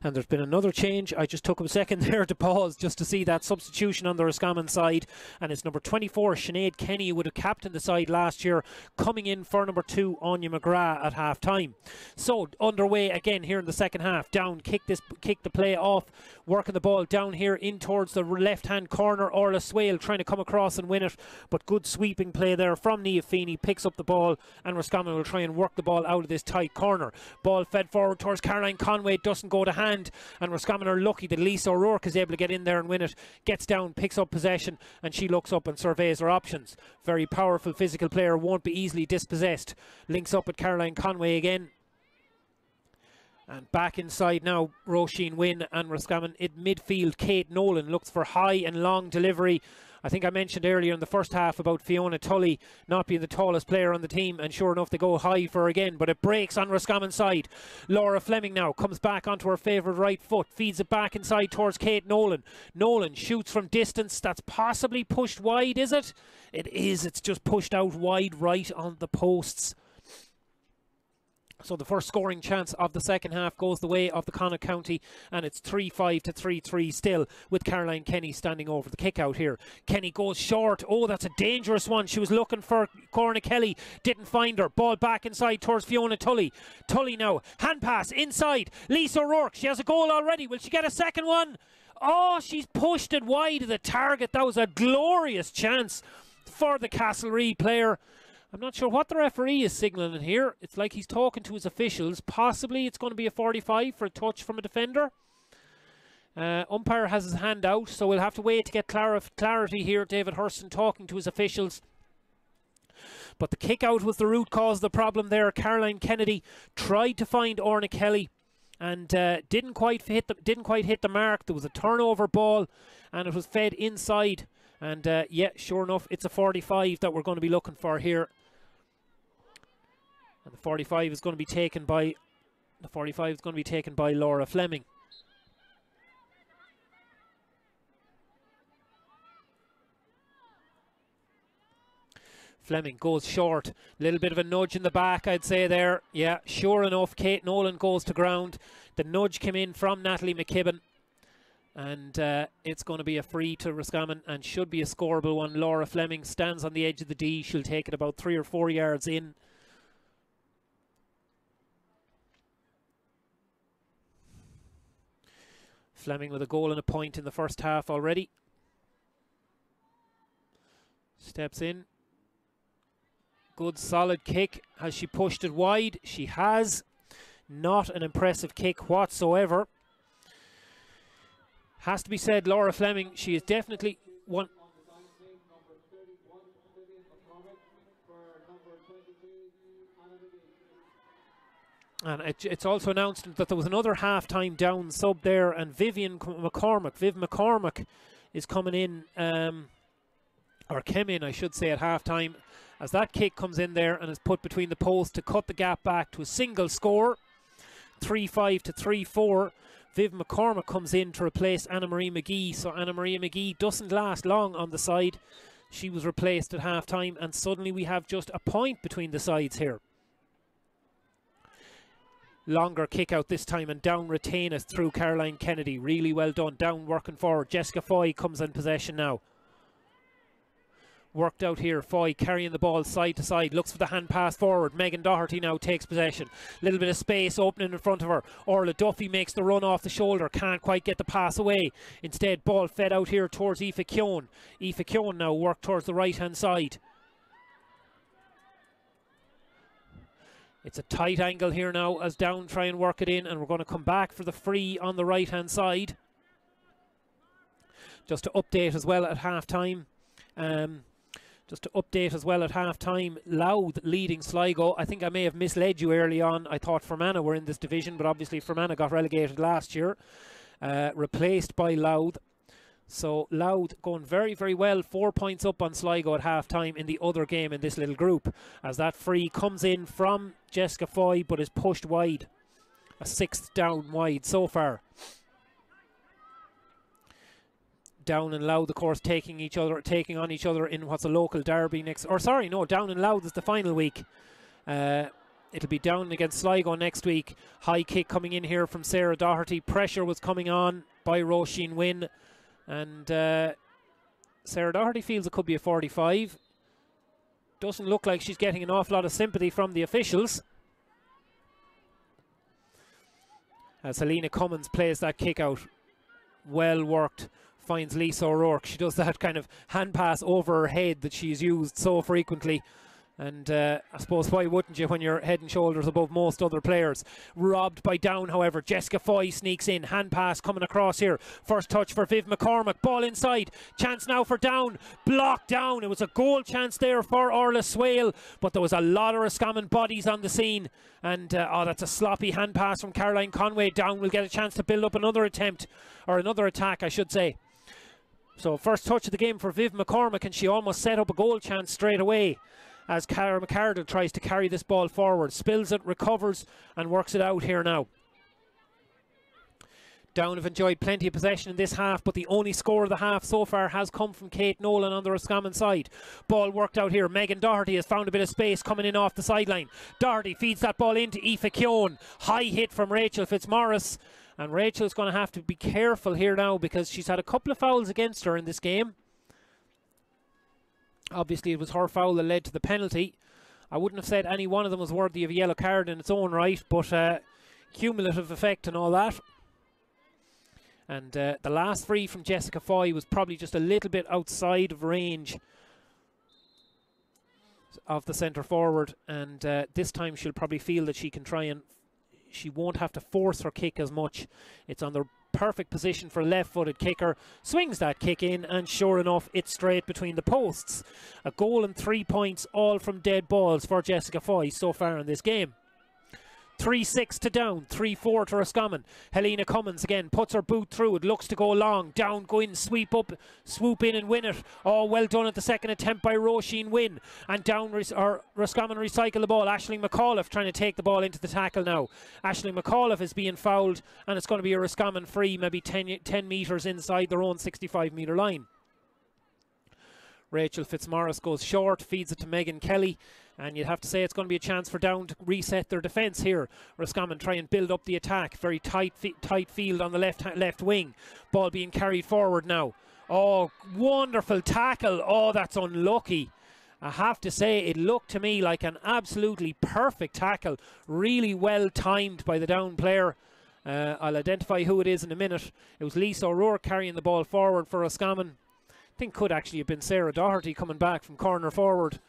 And there's been another change. I just took a second there to pause just to see that substitution on the Roscommon side. And it's number 24, Sinead Kenny, who would have captained the side last year, coming in for number two, Anya McGrath at half time. So underway again here in the second half. Down, kick this, kick the play off, working the ball down here in towards the left hand corner. Orla Swale trying to come across and win it, but good sweeping play there from Feeney. Picks up the ball, and Roscommon will try and work the ball out of this tight corner. Ball fed forward towards Caroline Conway, doesn't go to hand. And Roscommon are lucky that Lisa O'Rourke is able to get in there and win it. Gets down, picks up possession, and she looks up and surveys her options. Very powerful physical player, won't be easily dispossessed. Links up at Caroline Conway again. And back inside now, Roisin Wynn and Roscommon in midfield. Kate Nolan looks for high and long delivery I think I mentioned earlier in the first half about Fiona Tully not being the tallest player on the team, and sure enough, they go high for again, but it breaks on Roscommon side. Laura Fleming now comes back onto her favourite right foot, feeds it back inside towards Kate Nolan. Nolan shoots from distance, that's possibly pushed wide, is it? It is, it's just pushed out wide right on the posts. So the first scoring chance of the second half goes the way of the Connacht County, and it's 3-5 to 3-3 still, with Caroline Kenny standing over the kick out here. Kenny goes short. Oh, that's a dangerous one. She was looking for Orna Kelly, didn't find her. Ball back inside towards Fiona Tully. Tully now, hand pass inside. Lisa O'Rourke, she has a goal already. Will she get a second one? Oh, she's pushed it wide of the target. That was a glorious chance for the Castlerea player. I'm not sure what the referee is signalling here. It's like he's talking to his officials. Possibly it's going to be a 45 for a touch from a defender. Uh, umpire has his hand out, so we'll have to wait to get clarity here. David Hurston talking to his officials. But the kick out was the root cause of the problem there. Caroline Kennedy tried to find Orna Kelly and uh, didn't quite hit the didn't quite hit the mark. There was a turnover ball, and it was fed inside. And uh, yeah, sure enough, it's a 45 that we're going to be looking for here and the 45 is going to be taken by the 45 is going to be taken by Laura Fleming. Fleming goes short. A little bit of a nudge in the back, I'd say there. Yeah, sure enough, Kate Nolan goes to ground. The nudge came in from Natalie McKibben. And uh, it's going to be a free to Roscommon and should be a scoreable one. Laura Fleming stands on the edge of the D. She'll take it about three or four yards in. Fleming with a goal and a point in the first half already. Steps in. Good solid kick. Has she pushed it wide? She has. Not an impressive kick whatsoever. Has to be said, Laura Fleming, she is definitely one And it, it's also announced that there was another half-time down sub there, and Vivian McCormick, Viv McCormick, is coming in, um, or came in, I should say, at half-time, as that kick comes in there and is put between the posts to cut the gap back to a single score, 3-5 to 3-4. Viv McCormick comes in to replace Anna Marie McGee, so Anna Marie McGee doesn't last long on the side. She was replaced at half-time, and suddenly we have just a point between the sides here longer kick out this time and down retain through Caroline Kennedy. Really well done. Down working forward. Jessica Foy comes in possession now. Worked out here. Foy carrying the ball side to side. Looks for the hand pass forward. Megan Doherty now takes possession. Little bit of space opening in front of her. Orla Duffy makes the run off the shoulder. Can't quite get the pass away. Instead, ball fed out here towards Aoife Keown. Aoife Keown now work towards the right hand side. It's a tight angle here now as Down try and work it in and we're going to come back for the free on the right hand side. Just to update as well at half time. Um, just to update as well at half time, Louth leading Sligo. I think I may have misled you early on. I thought Fermanagh were in this division, but obviously Fermanagh got relegated last year, uh, replaced by Louth. So Louth going very, very well. Four points up on Sligo at half time in the other game in this little group. As that free comes in from Jessica Foy but is pushed wide. A sixth down wide so far. Down and Louth, of course, taking each other, taking on each other in what's a local derby next. Or sorry, no, Down and Louth is the final week. Uh, it'll be down against Sligo next week. High kick coming in here from Sarah Doherty. Pressure was coming on by Roisin Wynn. And uh, Sarah Doherty feels it could be a 45. Doesn't look like she's getting an awful lot of sympathy from the officials. As Helena Cummins plays that kick out. Well worked. Finds Lisa O'Rourke. She does that kind of hand pass over her head that she's used so frequently and uh, I suppose why wouldn't you when you're head and shoulders above most other players? Robbed by down, however. Jessica Foy sneaks in. Hand pass coming across here. First touch for Viv McCormack. Ball inside. Chance now for down. Blocked down. It was a goal chance there for Orla Swale, but there was a lot of Roscommon bodies on the scene. And uh, oh, that's a sloppy hand pass from Caroline Conway. Down will get a chance to build up another attempt, or another attack, I should say. So first touch of the game for Viv McCormack, and she almost set up a goal chance straight away as Cara McArdle tries to carry this ball forward. Spills it, recovers, and works it out here now. Down have enjoyed plenty of possession in this half, but the only score of the half so far has come from Kate Nolan on the Roscommon side. Ball worked out here. Megan Doherty has found a bit of space coming in off the sideline. Doherty feeds that ball into Aoife Keown. High hit from Rachel Fitzmaurice. And Rachel's going to have to be careful here now because she's had a couple of fouls against her in this game. Obviously, it was her foul that led to the penalty. I wouldn't have said any one of them was worthy of a yellow card in its own right, but uh, cumulative effect and all that. And uh, the last free from Jessica Foy was probably just a little bit outside of range of the centre forward. And uh, this time she'll probably feel that she can try and she won't have to force her kick as much. It's on the perfect position for left-footed kicker. Swings that kick in, and sure enough, it's straight between the posts. A goal and three points, all from dead balls for Jessica Foy so far in this game. 3 6 to down, 3 4 to Roscommon. Helena Cummins again puts her boot through it, looks to go long. Down, go in, sweep up, swoop in and win it. Oh, well done at the second attempt by Roisin Wynn. And down, or Roscommon recycle the ball. Ashling McAuliffe trying to take the ball into the tackle now. Ashling McAuliffe is being fouled, and it's going to be a Roscommon free, maybe 10, 10 metres inside their own 65 metre line. Rachel Fitzmaurice goes short, feeds it to Megan Kelly. And you'd have to say it's going to be a chance for Down to reset their defence here. Roscommon try and build up the attack. Very tight, tight field on the left left wing. Ball being carried forward now. Oh, wonderful tackle. Oh, that's unlucky. I have to say, it looked to me like an absolutely perfect tackle. Really well timed by the down player. Uh, I'll identify who it is in a minute. It was Lisa O'Rourke carrying the ball forward for Roscommon. Think could actually have been Sarah Doherty coming back from corner forward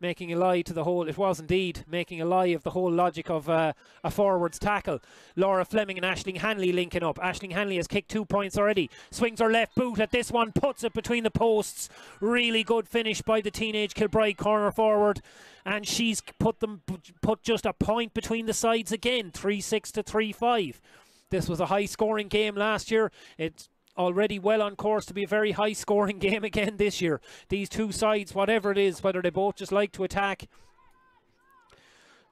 making a lie to the whole, it was indeed making a lie of the whole logic of uh, a forwards tackle. Laura Fleming and Ashling Hanley linking up. Ashling Hanley has kicked two points already. Swings her left boot at this one, puts it between the posts. Really good finish by the teenage Kilbride corner forward. And she's put them put just a point between the sides again, 3-6 to 3-5. This was a high scoring game last year. It's already well on course to be a very high scoring game again this year. These two sides, whatever it is, whether they both just like to attack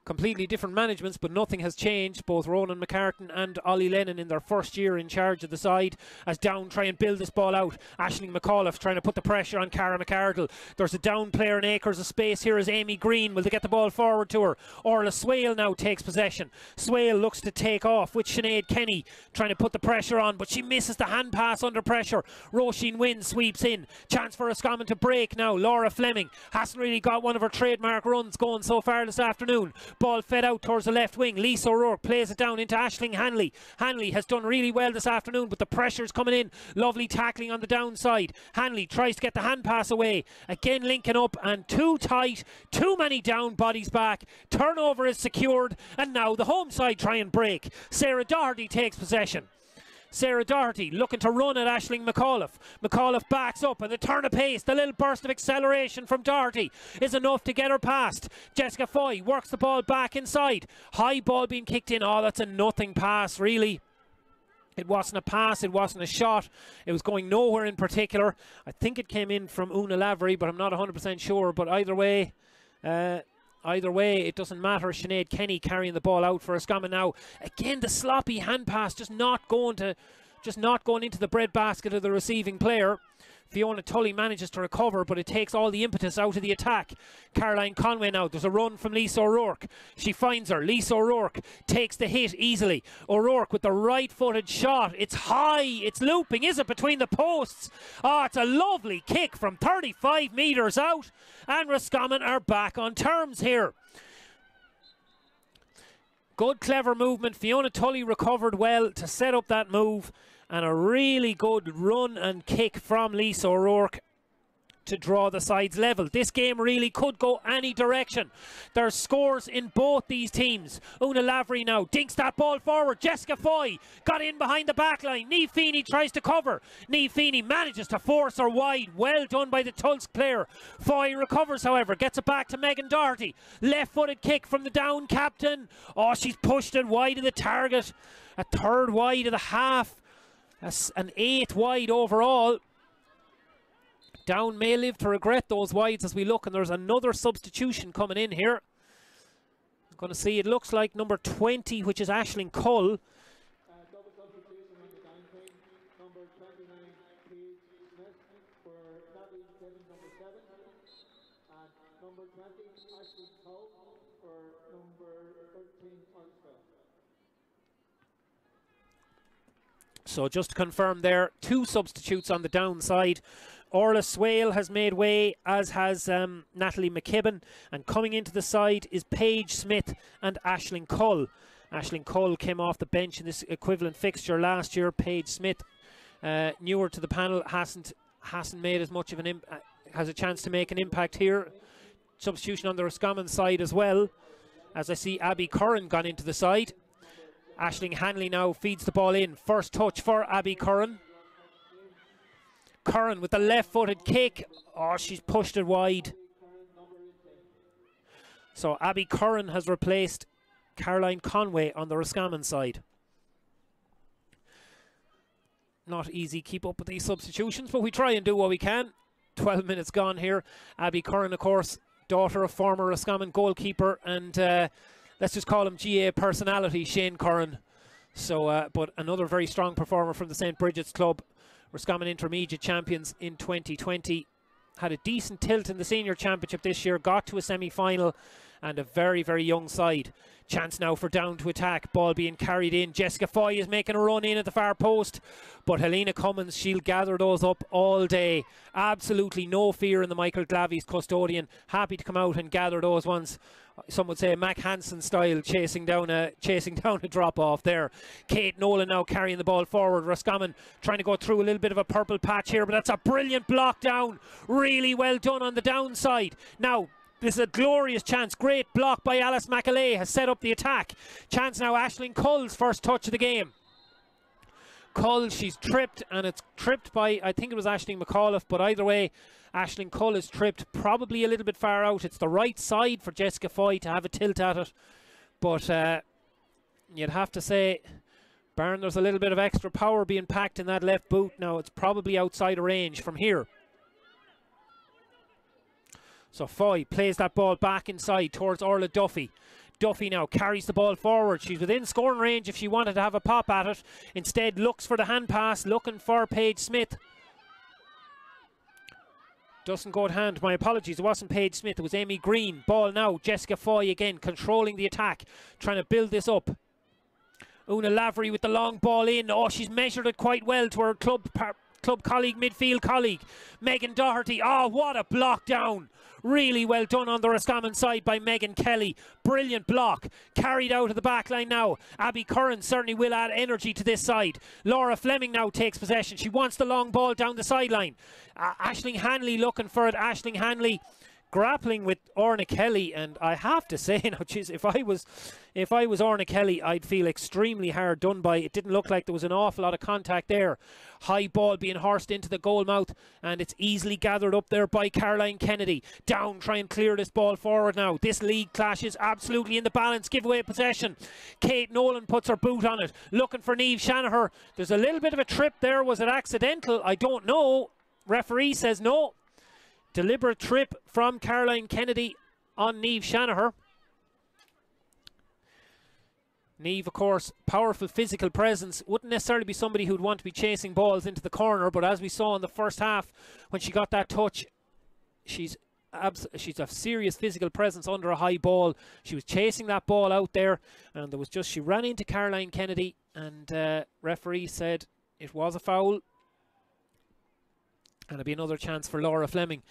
completely different managements, but nothing has changed. Both Ronan McCartan and Ollie Lennon in their first year in charge of the side as Down try and build this ball out. Ashling McAuliffe trying to put the pressure on Cara McArdle. There's a down player in acres of space here is Amy Green. Will they get the ball forward to her? Orla Swale now takes possession. Swale looks to take off with Sinead Kenny trying to put the pressure on, but she misses the hand pass under pressure. Roisin Wynn sweeps in. Chance for Roscommon to break now. Laura Fleming hasn't really got one of her trademark runs going so far this afternoon. Ball fed out towards the left wing. Lisa O'Rourke plays it down into Ashling Hanley. Hanley has done really well this afternoon, but the pressure's coming in. Lovely tackling on the downside. Hanley tries to get the hand pass away. Again linking up and too tight. Too many down bodies back. Turnover is secured and now the home side try and break. Sarah Doherty takes possession. Sarah Doherty looking to run at Ashling McAuliffe. McAuliffe backs up and the turn of pace, the little burst of acceleration from Doherty is enough to get her past. Jessica Foy works the ball back inside. High ball being kicked in. Oh, that's a nothing pass, really. It wasn't a pass, it wasn't a shot, it was going nowhere in particular. I think it came in from Una Lavery, but I'm not 100% sure. But either way, uh, either way, it doesn't matter. Sinead Kenny carrying the ball out for Roscommon now. Again, the sloppy hand pass, just not going to, just not going into the bread basket of the receiving player. Fiona Tully manages to recover, but it takes all the impetus out of the attack. Caroline Conway now. There's a run from Lisa O'Rourke. She finds her. Lisa O'Rourke takes the hit easily. O'Rourke with the right footed shot. It's high. It's looping. Is it between the posts? Oh, it's a lovely kick from 35 metres out. And Roscommon are back on terms here. Good, clever movement. Fiona Tully recovered well to set up that move and a really good run and kick from Lisa O'Rourke to draw the sides level. This game really could go any direction. There's scores in both these teams. Una Lavery now dinks that ball forward. Jessica Foy got in behind the back line. Feeney tries to cover. Niamh Feeney manages to force her wide. Well done by the Tulsk player. Foy recovers, however, gets it back to Megan Doherty. Left footed kick from the down captain. Oh, she's pushed it wide of the target. A third wide of the half. That's an eighth wide overall. Down may live to regret those wides as we look, and there's another substitution coming in here. I'm going to see, it looks like number 20, which is Ashling Cull. So just to confirm there, two substitutes on the downside. Orla Swale has made way, as has um, Natalie McKibben. And coming into the side is Paige Smith and Ashling Cull. Ashling Cull came off the bench in this equivalent fixture last year. Paige Smith, uh, newer to the panel, hasn't hasn't made as much of an imp- uh, has a chance to make an impact here. Substitution on the Roscommon side as well. As I see Abby Curran gone into the side. Ashling Hanley now feeds the ball in. First touch for Abby Curran. Curran with the left footed kick. Oh, she's pushed it wide. So Abby Curran has replaced Caroline Conway on the Roscommon side. Not easy keep up with these substitutions, but we try and do what we can. 12 minutes gone here. Abby Curran, of course, daughter of former Roscommon goalkeeper and uh, let's just call him GAA personality, Shane Curran. So, uh, but another very strong performer from the St. Brigid's Club. Roscommon Intermediate champions in 2020. Had a decent tilt in the senior championship this year, got to a semi final, and a very, very young side. Chance now for down to attack. Ball being carried in. Jessica Foy is making a run in at the far post. But Helena Cummins, she'll gather those up all day. Absolutely no fear in the Michael Glaveys custodian. Happy to come out and gather those ones some would say Mac Hansen style, chasing down a chasing down a drop off there. Kate Nolan now carrying the ball forward. Roscommon trying to go through a little bit of a purple patch here, but that's a brilliant block down. Really well done on the downside. Now this is a glorious chance. Great block by Alice McAlay has set up the attack. Chance now Ashling Cull's first touch of the game. Cull, she's tripped, and it's tripped by, I think it was Ashling McAuliffe, but either way, Ashling Cull is tripped probably a little bit far out. It's the right side for Jessica Foy to have a tilt at it. But uh, you'd have to say, Baron, there's a little bit of extra power being packed in that left boot. Now it's probably outside of range from here. So Foy plays that ball back inside towards Orla Duffy. Duffy now carries the ball forward. She's within scoring range if she wanted to have a pop at it. Instead looks for the hand pass, looking for Paige Smith. Doesn't go at hand. My apologies. It wasn't Paige Smith. It was Amy Green. Ball now. Jessica Foy again controlling the attack. Trying to build this up. Una Lavery with the long ball in. Oh, she's measured it quite well to her club club colleague, midfield colleague, Megan Doherty. Oh, what a block down. Really well done on the Roscommon side by Megan Kelly. Brilliant block. Carried out of the back line now. Abby Curran certainly will add energy to this side. Laura Fleming now takes possession. She wants the long ball down the sideline. Uh, Ashling Hanley looking for it. Ashling Hanley grappling with Orna Kelly, and I have to say now, geez, if I was, if I was Orna Kelly, I'd feel extremely hard done by. It didn't look like there was an awful lot of contact there. High ball being horsed into the goal mouth, and it's easily gathered up there by Caroline Kennedy. Down, try and clear this ball forward now. This league clash is absolutely in the balance. Give away possession. Kate Nolan puts her boot on it, looking for Neve Shanaher. There's a little bit of a trip there. Was it accidental? I don't know. Referee says no. Deliberate trip from Caroline Kennedy on Neve Shanaher. Neve, of course, powerful physical presence. Wouldn't necessarily be somebody who'd want to be chasing balls into the corner, but as we saw in the first half, when she got that touch, she's she's a serious physical presence under a high ball. She was chasing that ball out there, and there was just she ran into Caroline Kennedy, and uh, referee said it was a foul. And it'll be another chance for Laura Fleming.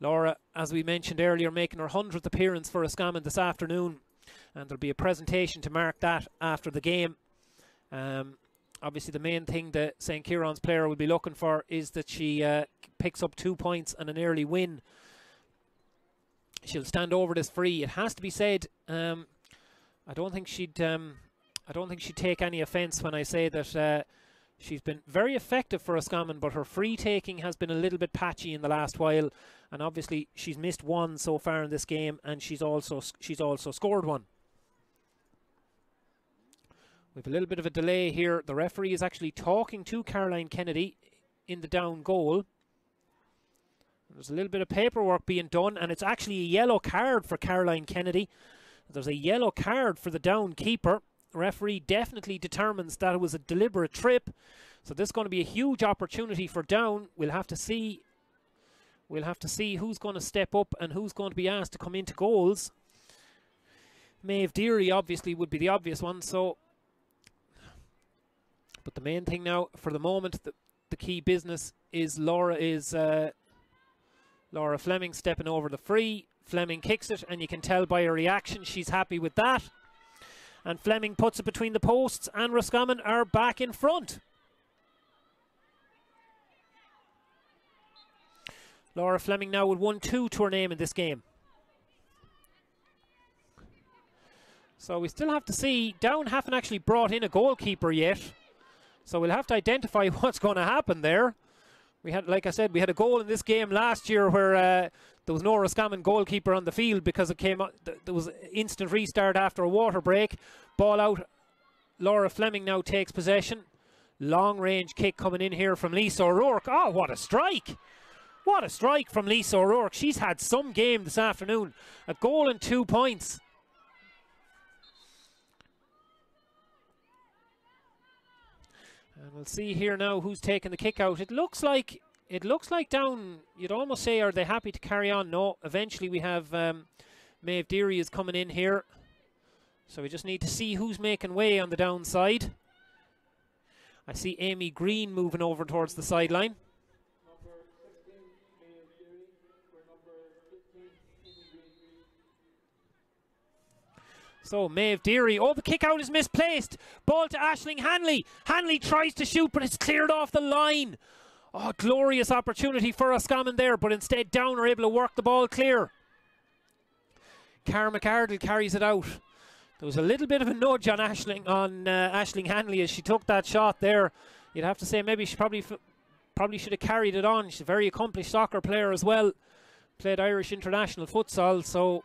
Laura, as we mentioned earlier, making her 100th appearance for Roscommon this afternoon. And there'll be a presentation to mark that after the game. Um, obviously, the main thing that St. Kieran's player will be looking for is that she uh, picks up two points and an early win. She'll stand over this free. It has to be said, um, I don't think she'd... Um, I don't think she'd take any offence when I say that uh, She's been very effective for Roscommon, but her free taking has been a little bit patchy in the last while. And obviously, she's missed one so far in this game, and she's also she's also scored one. We've a little bit of a delay here. The referee is actually talking to Caroline Kennedy in the down goal. There's a little bit of paperwork being done, and it's actually a yellow card for Caroline Kennedy. There's a yellow card for the down keeper referee definitely determines that it was a deliberate trip. So this is going to be a huge opportunity for Down. We'll have to see. We'll have to see who's going to step up and who's going to be asked to come into goals. Maeve Deary obviously would be the obvious one. So, but the main thing now, for the moment, the, the key business is Laura is uh, Laura Fleming stepping over the free. Fleming kicks it, and you can tell by her reaction she's happy with that and Fleming puts it between the posts and Roscommon are back in front. Laura Fleming now with 1-2 to her name in this game. So we still have to see. Down haven't actually brought in a goalkeeper yet. So we'll have to identify what's going to happen there. We had, like I said, we had a goal in this game last year where uh, there was no Roscommon goalkeeper on the field because it came. There was instant restart after a water break. Ball out. Laura Fleming now takes possession. Long range kick coming in here from Lisa O'Rourke. Oh, what a strike! What a strike from Lisa O'Rourke. She's had some game this afternoon. A goal and two points. And we'll see here now who's taking the kick out. It looks like it looks like down. You'd almost say, are they happy to carry on? No. Eventually, we have um, Maeve Deary is coming in here. So we just need to see who's making way on the downside. I see Amy Green moving over towards the sideline. So Maeve Deary. Oh, the kick out is misplaced. Ball to Ashling Hanley. Hanley tries to shoot, but it's cleared off the line. Oh, glorious opportunity for Roscommon there, but instead Down are able to work the ball clear. Cara McArdle carries it out. There was a little bit of a nudge on Ashling on uh, Ashling Hanley as she took that shot there. You'd have to say maybe she probably probably should have carried it on. She's a very accomplished soccer player as well. Played Irish international futsal, so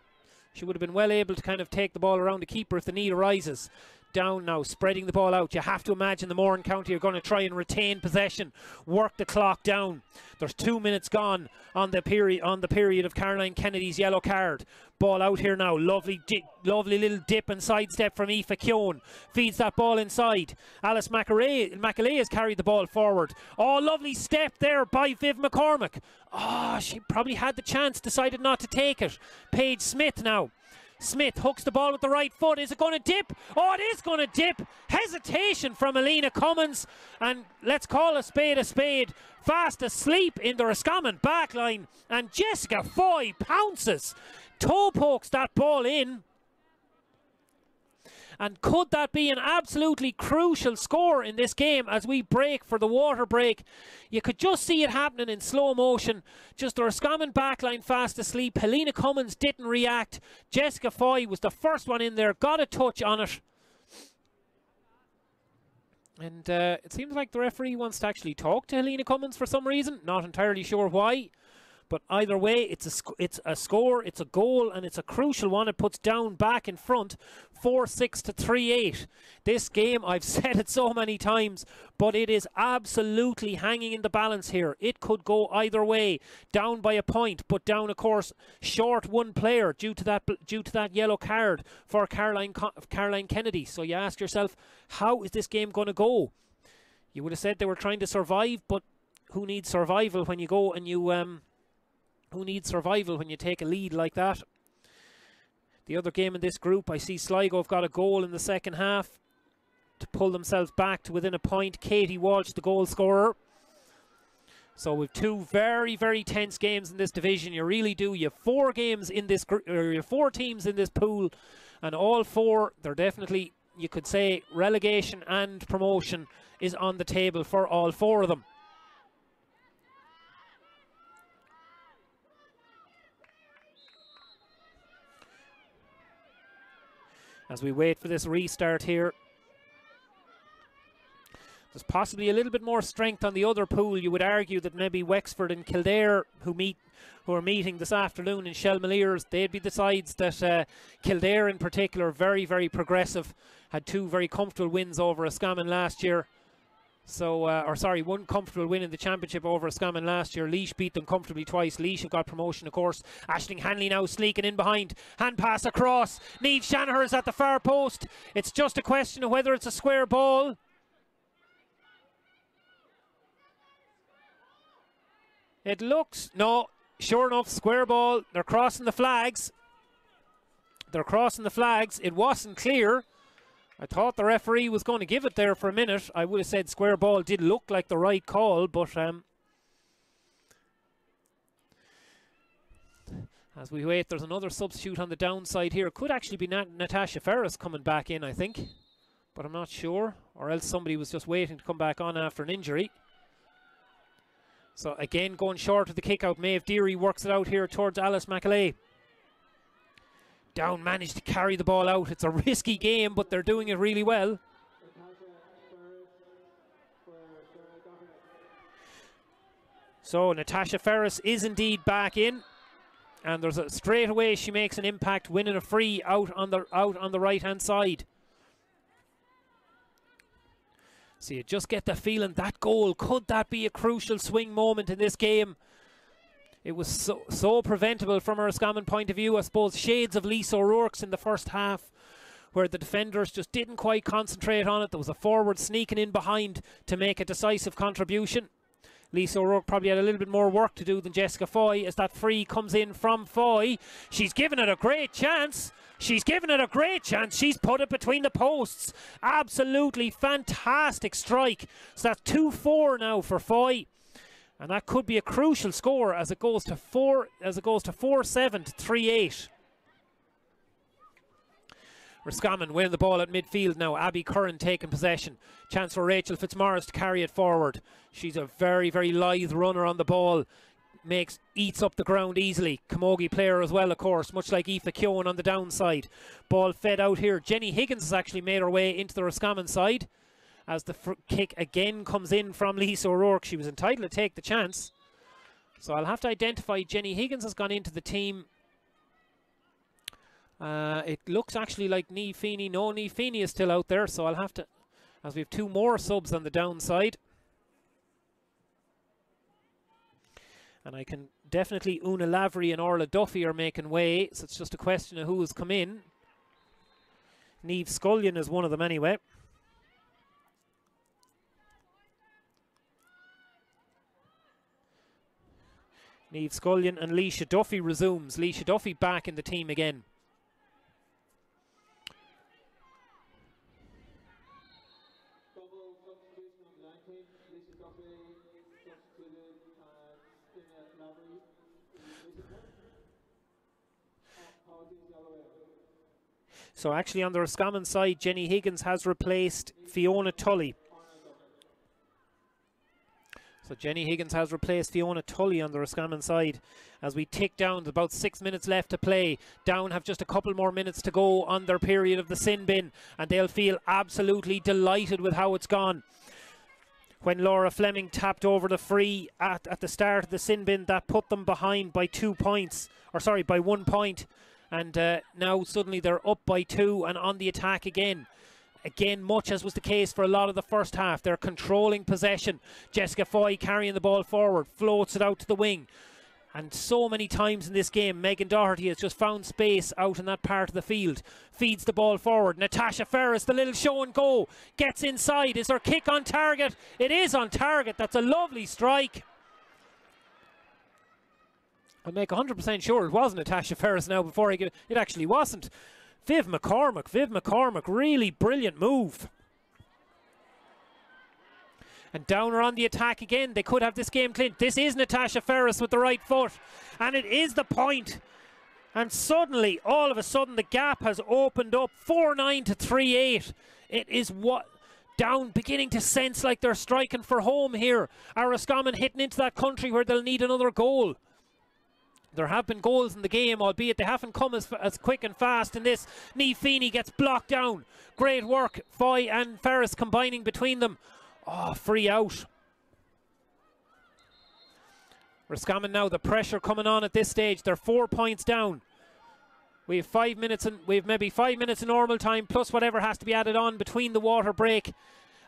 she would have been well able to kind of take the ball around the keeper if the need arises down now, spreading the ball out. You have to imagine the Mourne County are going to try and retain possession, work the clock down. There's two minutes gone on the period on the period of Caroline Kennedy's yellow card. Ball out here now. Lovely, lovely little dip and sidestep from Aoife Keown. Feeds that ball inside. Alice McAlea has carried the ball forward. Oh, lovely step there by Viv McCormick. Oh, ah, she probably had the chance, decided not to take it. Paige Smith now Smith hooks the ball with the right foot. Is it going to dip? Oh, it is going to dip. Hesitation from Helena Cummins. And let's call a spade a spade. Fast asleep in the Roscommon backline. And Jessica Foy pounces. Toe pokes that ball in. And could that be an absolutely crucial score in this game as we break for the water break? You could just see it happening in slow motion. Just the Roscommon backline fast asleep. Helena Cummins didn't react. Jessica Foy was the first one in there, got a touch on it. And uh, it seems like the referee wants to actually talk to Helena Cummins for some reason. Not entirely sure why. But either way, it's a it's a score, it's a goal, and it's a crucial one. It puts down back in front, four six to three eight. This game, I've said it so many times, but it is absolutely hanging in the balance here. It could go either way, down by a point, but down, of course, short one player due to that due to that yellow card for Caroline Caroline Kennedy. So you ask yourself, how is this game going to go? You would have said they were trying to survive, but who needs survival when you go and you um who needs survival when you take a lead like that. The other game in this group, I see Sligo have got a goal in the second half to pull themselves back to within a point. Katie Walsh, the goal scorer. So we've two very, very tense games in this division. You really do. You have four games in this group, or you have four teams in this pool, and all four, they're definitely, you could say, relegation and promotion is on the table for all four of them. As we wait for this restart here. There's possibly a little bit more strength on the other pool. You would argue that maybe Wexford and Kildare, who meet, who are meeting this afternoon in Shelmaliers, they'd be the sides that uh, Kildare in particular, very, very progressive, had two very comfortable wins over Roscommon last year. So, uh, or sorry, one comfortable win in the championship over Roscommon last year. Laois beat them comfortably twice. Laois have got promotion, of course. Ashling Hanley now sneaking in behind. Hand pass across. Neve is at the far post. It's just a question of whether it's a square ball. It looks, no, sure enough, square ball. They're crossing the flags. They're crossing the flags. It wasn't clear. I thought the referee was going to give it there for a minute. I would have said square ball did look like the right call, but um, as we wait, there's another substitute on the downside here. It could actually be Nat Natasha Ferris coming back in, I think, but I'm not sure. Or else somebody was just waiting to come back on after an injury. So again, going short of the kick out. Maeve Deary works it out here towards Alice McAlea. Down managed to carry the ball out. It's a risky game, but they're doing it really well. So Natasha Ferris is indeed back in. And there's a straight away she makes an impact, winning a free out on the out on the right hand side. So you just get the feeling that goal could that be a crucial swing moment in this game? It was so, so preventable from a Roscommon point of view. I suppose shades of Lisa O'Rourke's in the first half where the defenders just didn't quite concentrate on it. There was a forward sneaking in behind to make a decisive contribution. Lisa O'Rourke probably had a little bit more work to do than Jessica Foy as that free comes in from Foy. She's given it a great chance. She's given it a great chance. She's put it between the posts. Absolutely fantastic strike. So that's 2 4 now for Foy and that could be a crucial score as it goes to four as it goes to four seven to three eight. Roscommon winning the ball at midfield now. Abby Curran taking possession. Chance for Rachel Fitzmaurice to carry it forward. She's a very, very lithe runner on the ball. Makes eats up the ground easily. Camogie player as well, of course, much like Aoife Keown on the downside. Ball fed out here. Jenny Higgins has actually made her way into the Roscommon side as the kick again comes in from Lisa O'Rourke. She was entitled to take the chance. So I'll have to identify Jenny Higgins has gone into the team. Uh, it looks actually like Niamh Feeney. No, Niamh Feeney is still out there, so I'll have to, as we have two more subs on the downside. And I can definitely Una Lavery and Orla Duffy are making way, so it's just a question of who has come in. Neve Scullion is one of them anyway. Neve Scullion and Leisha Duffy resumes. Leisha Duffy back in the team again. So actually on the Roscommon side, Jenny Higgins has replaced Fiona Tully. So Jenny Higgins has replaced Fiona Tully on the Roscommon side as we tick down. about six minutes left to play. Down have just a couple more minutes to go on their period of the sin bin, and they'll feel absolutely delighted with how it's gone. When Laura Fleming tapped over the free at, at the start of the sin bin, that put them behind by two points, or sorry, by one point. And uh, now suddenly they're up by two and on the attack again. Again, much as was the case for a lot of the first half, they're controlling possession. Jessica Foy carrying the ball forward, floats it out to the wing. And so many times in this game, Megan Doherty has just found space out in that part of the field. Feeds the ball forward. Natasha Ferris, the little show and go, gets inside. Is there kick on target? It is on target. That's a lovely strike. I'll make 100% sure it wasn't Natasha Ferris now before I give it. It actually wasn't. Viv McCormick, Viv McCormick, really brilliant move. And Downer on the attack again. They could have this game clean. This is Natasha Ferris with the right foot. And it is the point. And suddenly, all of a sudden, the gap has opened up 4 9 to 3 8. It is what. Down beginning to sense like they're striking for home here. Roscommon hitting into that country where they'll need another goal. There have been goals in the game, albeit they haven't come as, as quick and fast in this. Niamh Feeney gets blocked down. Great work. Foy and Ferris combining between them. Oh, free out. Roscommon now, the pressure coming on at this stage. They're four points down. We have five minutes and we have maybe five minutes of normal time plus whatever has to be added on between the water break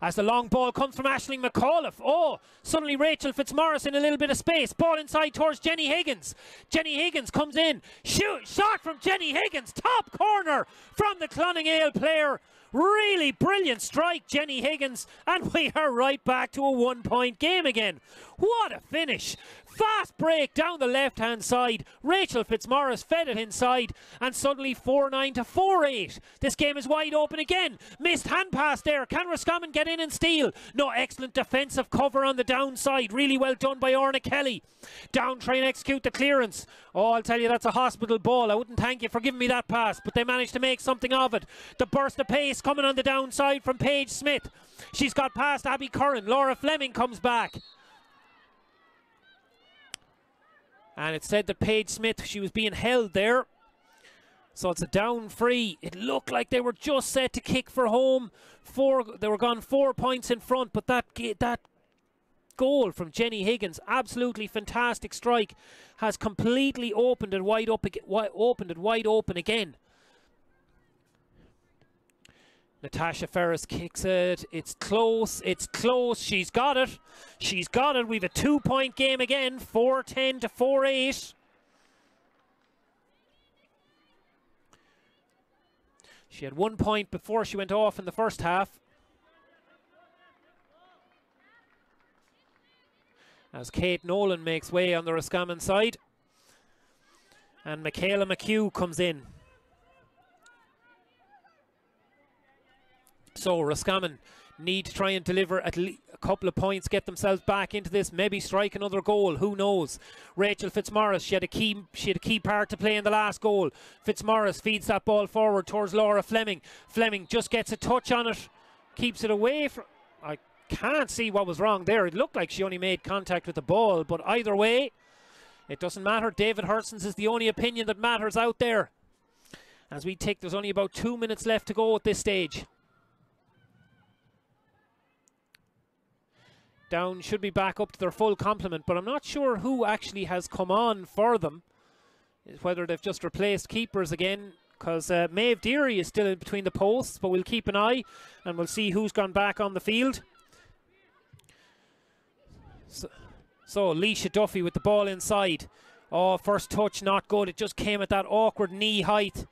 as the long ball comes from Ashling McAuliffe. Oh, suddenly Rachel Fitzmaurice in a little bit of space. Ball inside towards Jenny Higgins. Jenny Higgins comes in. Shoot, shot from Jenny Higgins. Top corner from the Clann na nGael player. Really brilliant strike, Jenny Higgins. And we are right back to a one point game again. What a finish. Fast break down the left hand side. Rachel Fitzmaurice fed it inside, and suddenly 4 9 to 4 8. This game is wide open again. Missed hand pass there. Can Roscommon get in and steal? No, excellent defensive cover on the downside. Really well done by Orna Kelly. Down try and execute the clearance. Oh, I'll tell you, that's a hospital ball. I wouldn't thank you for giving me that pass, but they managed to make something of it. The burst of pace coming on the downside from Paige Smith. She's got past Abby Curran. Laura Fleming comes back. And it said that Paige Smith, she was being held there. So it's a down free. It looked like they were just set to kick for home. Four, they were gone four points in front, but that that goal from Jenny Higgins, absolutely fantastic strike, has completely opened it wide up, opened it wide open again. Natasha Ferris kicks it. It's close. It's close. She's got it. She's got it. We've a two point game again 4 10 to 4 8. She had one point before she went off in the first half. As Kate Nolan makes way on the Roscommon side. And Michaela McHugh comes in. So Roscommon need to try and deliver at least a couple of points, get themselves back into this, maybe strike another goal. Who knows? Rachel Fitzmaurice, she had a key, she had a key part to play in the last goal. Fitzmaurice feeds that ball forward towards Laura Fleming. Fleming just gets a touch on it, keeps it away from. I can't see what was wrong there. It looked like she only made contact with the ball, but either way, it doesn't matter. David Hursons is the only opinion that matters out there. As we take, there's only about two minutes left to go at this stage. Down should be back up to their full complement, but I'm not sure who actually has come on for them. Is whether they've just replaced keepers again, because uh, Maeve Deary is still in between the posts, but we'll keep an eye and we'll see who's gone back on the field. So, so Leisha Duffy with the ball inside. Oh, first touch not good. It just came at that awkward knee height.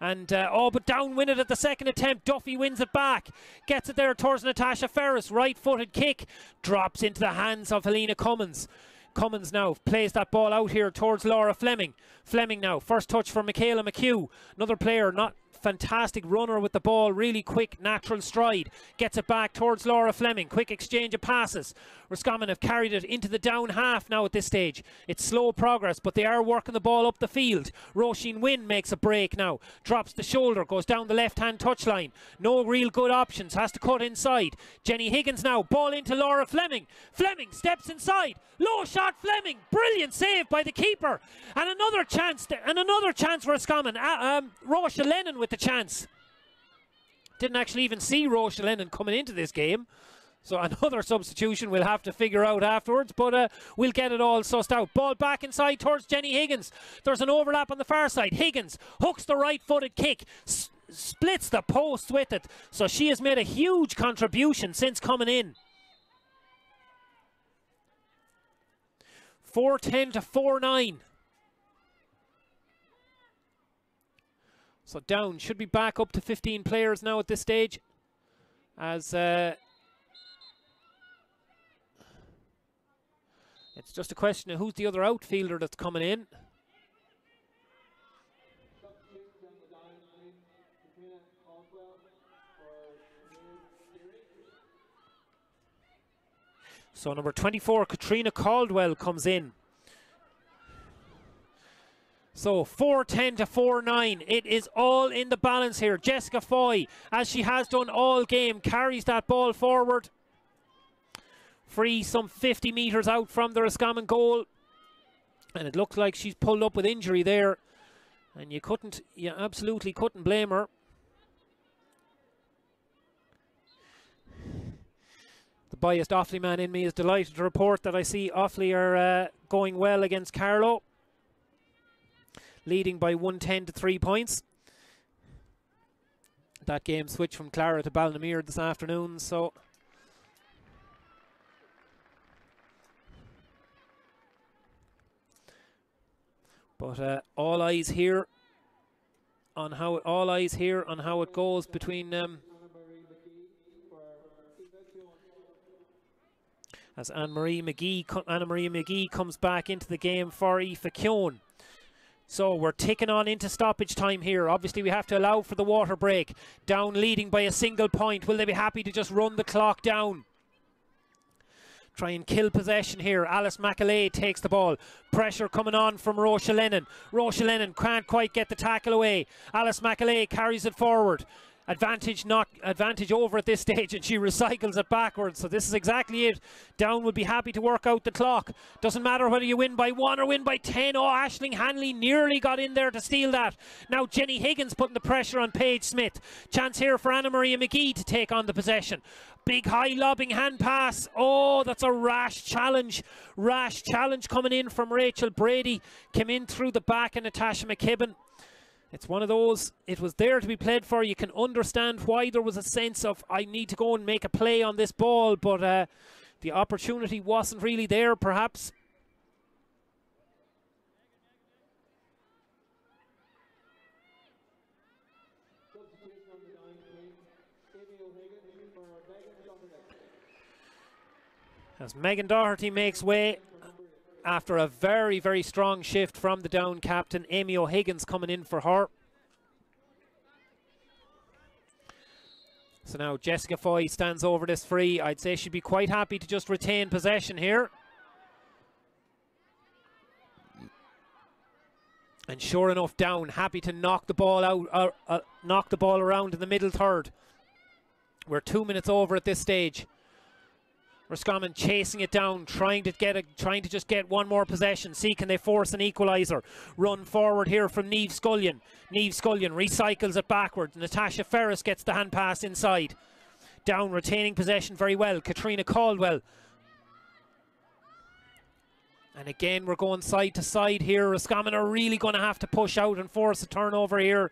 And uh, oh, but down win it at the second attempt. Duffy wins it back, gets it there towards Natasha Ferris. Right footed kick drops into the hands of Helena Cummins. Cummins now plays that ball out here towards Laura Fleming. Fleming now, first touch for Michaela McHugh. Another player not fantastic runner with the ball, really quick, natural stride. Gets it back towards Laura Fleming. Quick exchange of passes. Roscommon have carried it into the down half now at this stage. It's slow progress, but they are working the ball up the field. Roisin Wynn makes a break now. Drops the shoulder, goes down the left hand touchline. No real good options. Has to cut inside. Jenny Higgins now. Ball into Laura Fleming. Fleming steps inside. Low shot Fleming. Brilliant save by the keeper. And another chance. and another chance for Roscommon. Uh, um, Lennon with the chance. Didn't actually even see Rocha Lennon coming into this game. So another substitution we'll have to figure out afterwards, but uh, we'll get it all sussed out. Ball back inside towards Jenny Higgins. There's an overlap on the far side. Higgins hooks the right-footed kick. S splits the post with it. So she has made a huge contribution since coming in. 410 to 4-9. So down should be back up to 15 players now at this stage as uh, It's just a question of who's the other outfielder that's coming in. So number 24, Katrina Caldwell comes in. So 4-10 to 4-9. It is all in the balance here. Jessica Foy, as she has done all game, carries that ball forward free some 50 metres out from the Roscommon goal. And it looks like she's pulled up with injury there. And you couldn't, you absolutely couldn't blame her. The biased Offaly man in me is delighted to report that I see Offaly are uh, going well against Carlow. Leading by 110 to 3 points. That game switched from Clara to Ballinamere this afternoon, so But uh, all eyes here on how it, all eyes here on how it goes between them. As Anne Marie McGee, Anna Marie McGee comes back into the game for Aoife Keown. So we're ticking on into stoppage time here. Obviously, we have to allow for the water break. Down leading by a single point. Will they be happy to just run the clock down? Try and kill possession here. Alice McAlay takes the ball. Pressure coming on from Rocha Lennon. Rocha Lennon can't quite get the tackle away. Alice McAlay carries it forward advantage not advantage over at this stage and she recycles it backwards. So this is exactly it. Down would be happy to work out the clock. Doesn't matter whether you win by one or win by 10 oh Ashling Hanley nearly got in there to steal that. Now Jenny Higgins putting the pressure on Paige Smith. Chance here for Anna Maria McGee to take on the possession. Big high lobbing hand pass. Oh that's a rash challenge. Rash challenge coming in from Rachel Brady. Came in through the back and Natasha McKibben it's one of those, it was there to be played for. You can understand why there was a sense of, I need to go and make a play on this ball, but uh, the opportunity wasn't really there, perhaps. As Megan Doherty makes way after a very, very strong shift from the down captain, Amy O'Higgins coming in for her. So now Jessica Foy stands over this free. I'd say she'd be quite happy to just retain possession here. And sure enough, down, happy to knock the ball out, uh, uh, knock the ball around in the middle third. We're two minutes over at this stage. Roscommon chasing it down, trying to get a, trying to just get one more possession. See can they force an equaliser? Run forward here from Neve Scullion. Neve Scullion recycles it backwards. Natasha Ferris gets the hand pass inside. Down, retaining possession very well. Katrina Caldwell. And again, we're going side to side here. Roscommon are really going to have to push out and force a turnover here.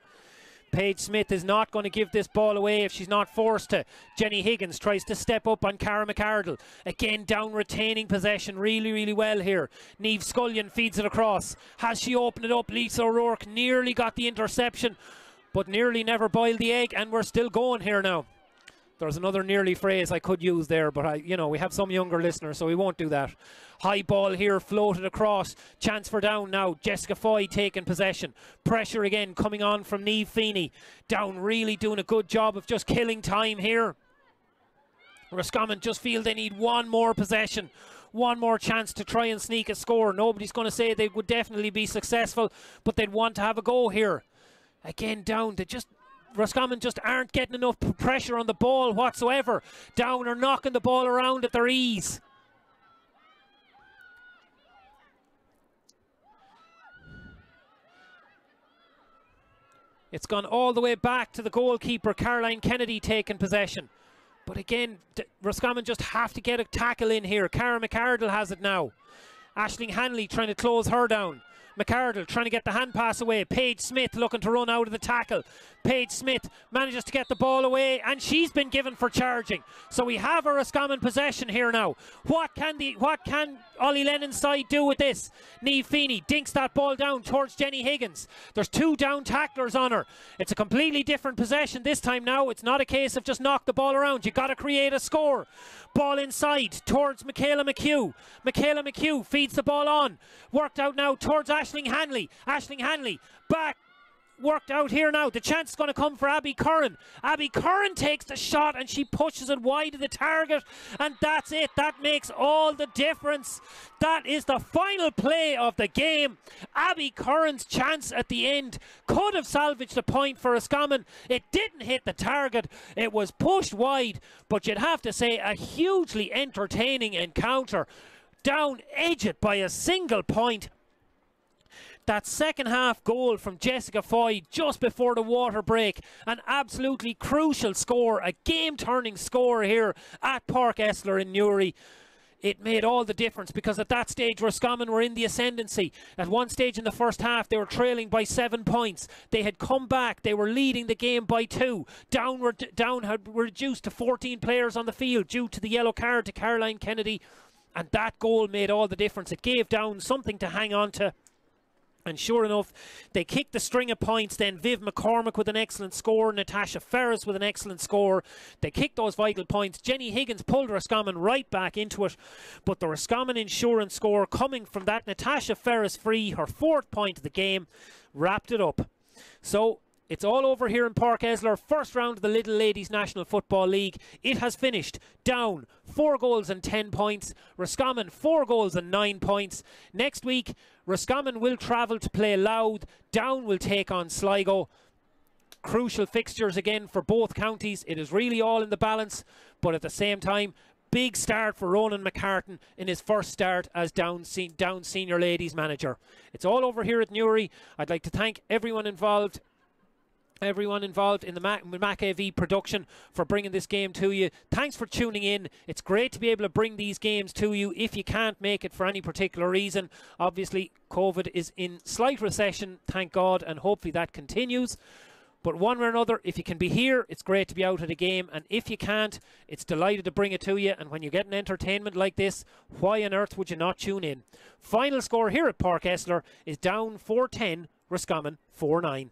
Paige Smith is not going to give this ball away if she's not forced to. Jenny Higgins tries to step up on Cara McArdle. Again, down retaining possession really, really well here. Neve Scullion feeds it across. Has she opened it up? Lisa O'Rourke nearly got the interception, but nearly never boiled the egg, and we're still going here now. There's another nearly phrase I could use there, but I, you know, we have some younger listeners, so we won't do that. High ball here, floated across. Chance for down now. Jessica Foy taking possession. Pressure again coming on from Niamh Feeney. Down really doing a good job of just killing time here. Roscommon just feel they need one more possession one more chance to try and sneak a score. Nobody's going to say they would definitely be successful, but they'd want to have a go here. Again, down. They just Roscommon just aren't getting enough pressure on the ball whatsoever. Down or knocking the ball around at their ease. It's gone all the way back to the goalkeeper, Caroline Kennedy, taking possession. But again, Roscommon just have to get a tackle in here. Cara McArdle has it now. Ashling Hanley trying to close her down. McArdle trying to get the hand pass away. Paige Smith looking to run out of the tackle. Paige Smith manages to get the ball away, and she's been given for charging. So we have a Roscommon possession here now. What can the what can Ollie Lennon's side do with this? Niamh Feeney dinks that ball down towards Jenny Higgins. There's two down tacklers on her. It's a completely different possession this time now. It's not a case of just knock the ball around. You've got to create a score. Ball inside towards Michaela McHugh. Michaela McHugh feeds the ball on. Worked out now towards Ashling Hanley. Ashling Hanley back worked out here now. The chance is going to come for Abby Curran. Abby Curran takes the shot and she pushes it wide of the target. And that's it. That makes all the difference. That is the final play of the game. Abby Curran's chance at the end could have salvaged a point for Roscommon. It didn't hit the target. It was pushed wide. But you'd have to say a hugely entertaining encounter. Down edge it by a single point that second half goal from Jessica Foy just before the water break. An absolutely crucial score, a game turning score here at Páirc Esler in Newry it made all the difference because at that stage Roscommon were in the ascendancy. At one stage in the first half they were trailing by seven points. They had come back. They were leading the game by two. Downward, down had reduced to 14 players on the field due to the yellow card to Caroline Kennedy. And that goal made all the difference. It gave Down something to hang on to. And sure enough, they kicked the string of points. Then Viv McCormick with an excellent score, Natasha Ferris with an excellent score. They kicked those vital points. Jenny Higgins pulled Roscommon right back into it. But the Roscommon insurance score coming from that Natasha Ferris free, her fourth point of the game, wrapped it up. So it's all over here in Páirc Esler. First round of the Lidl Ladies National Football League. It has finished down four goals and ten points. Roscommon four goals and nine points. Next week, Roscommon will travel to play Louth. Down will take on Sligo. Crucial fixtures again for both counties. It is really all in the balance, but at the same time, big start for Ronan McCartan in his first start as Down, se Down Senior Ladies manager. It's all over here at Newry. I'd like to thank everyone involved everyone involved in the Mac, Mac AV production for bringing this game to you. Thanks for tuning in. It's great to be able to bring these games to you if you can't make it for any particular reason. Obviously, COVID is in slight recession, thank God, and hopefully that continues. But one way or another, if you can be here, it's great to be out at a game. And if you can't, it's delighted to bring it to you. And when you get an entertainment like this, why on earth would you not tune in? Final score here at Páirc Esler is down 4 10, Roscommon 4 9.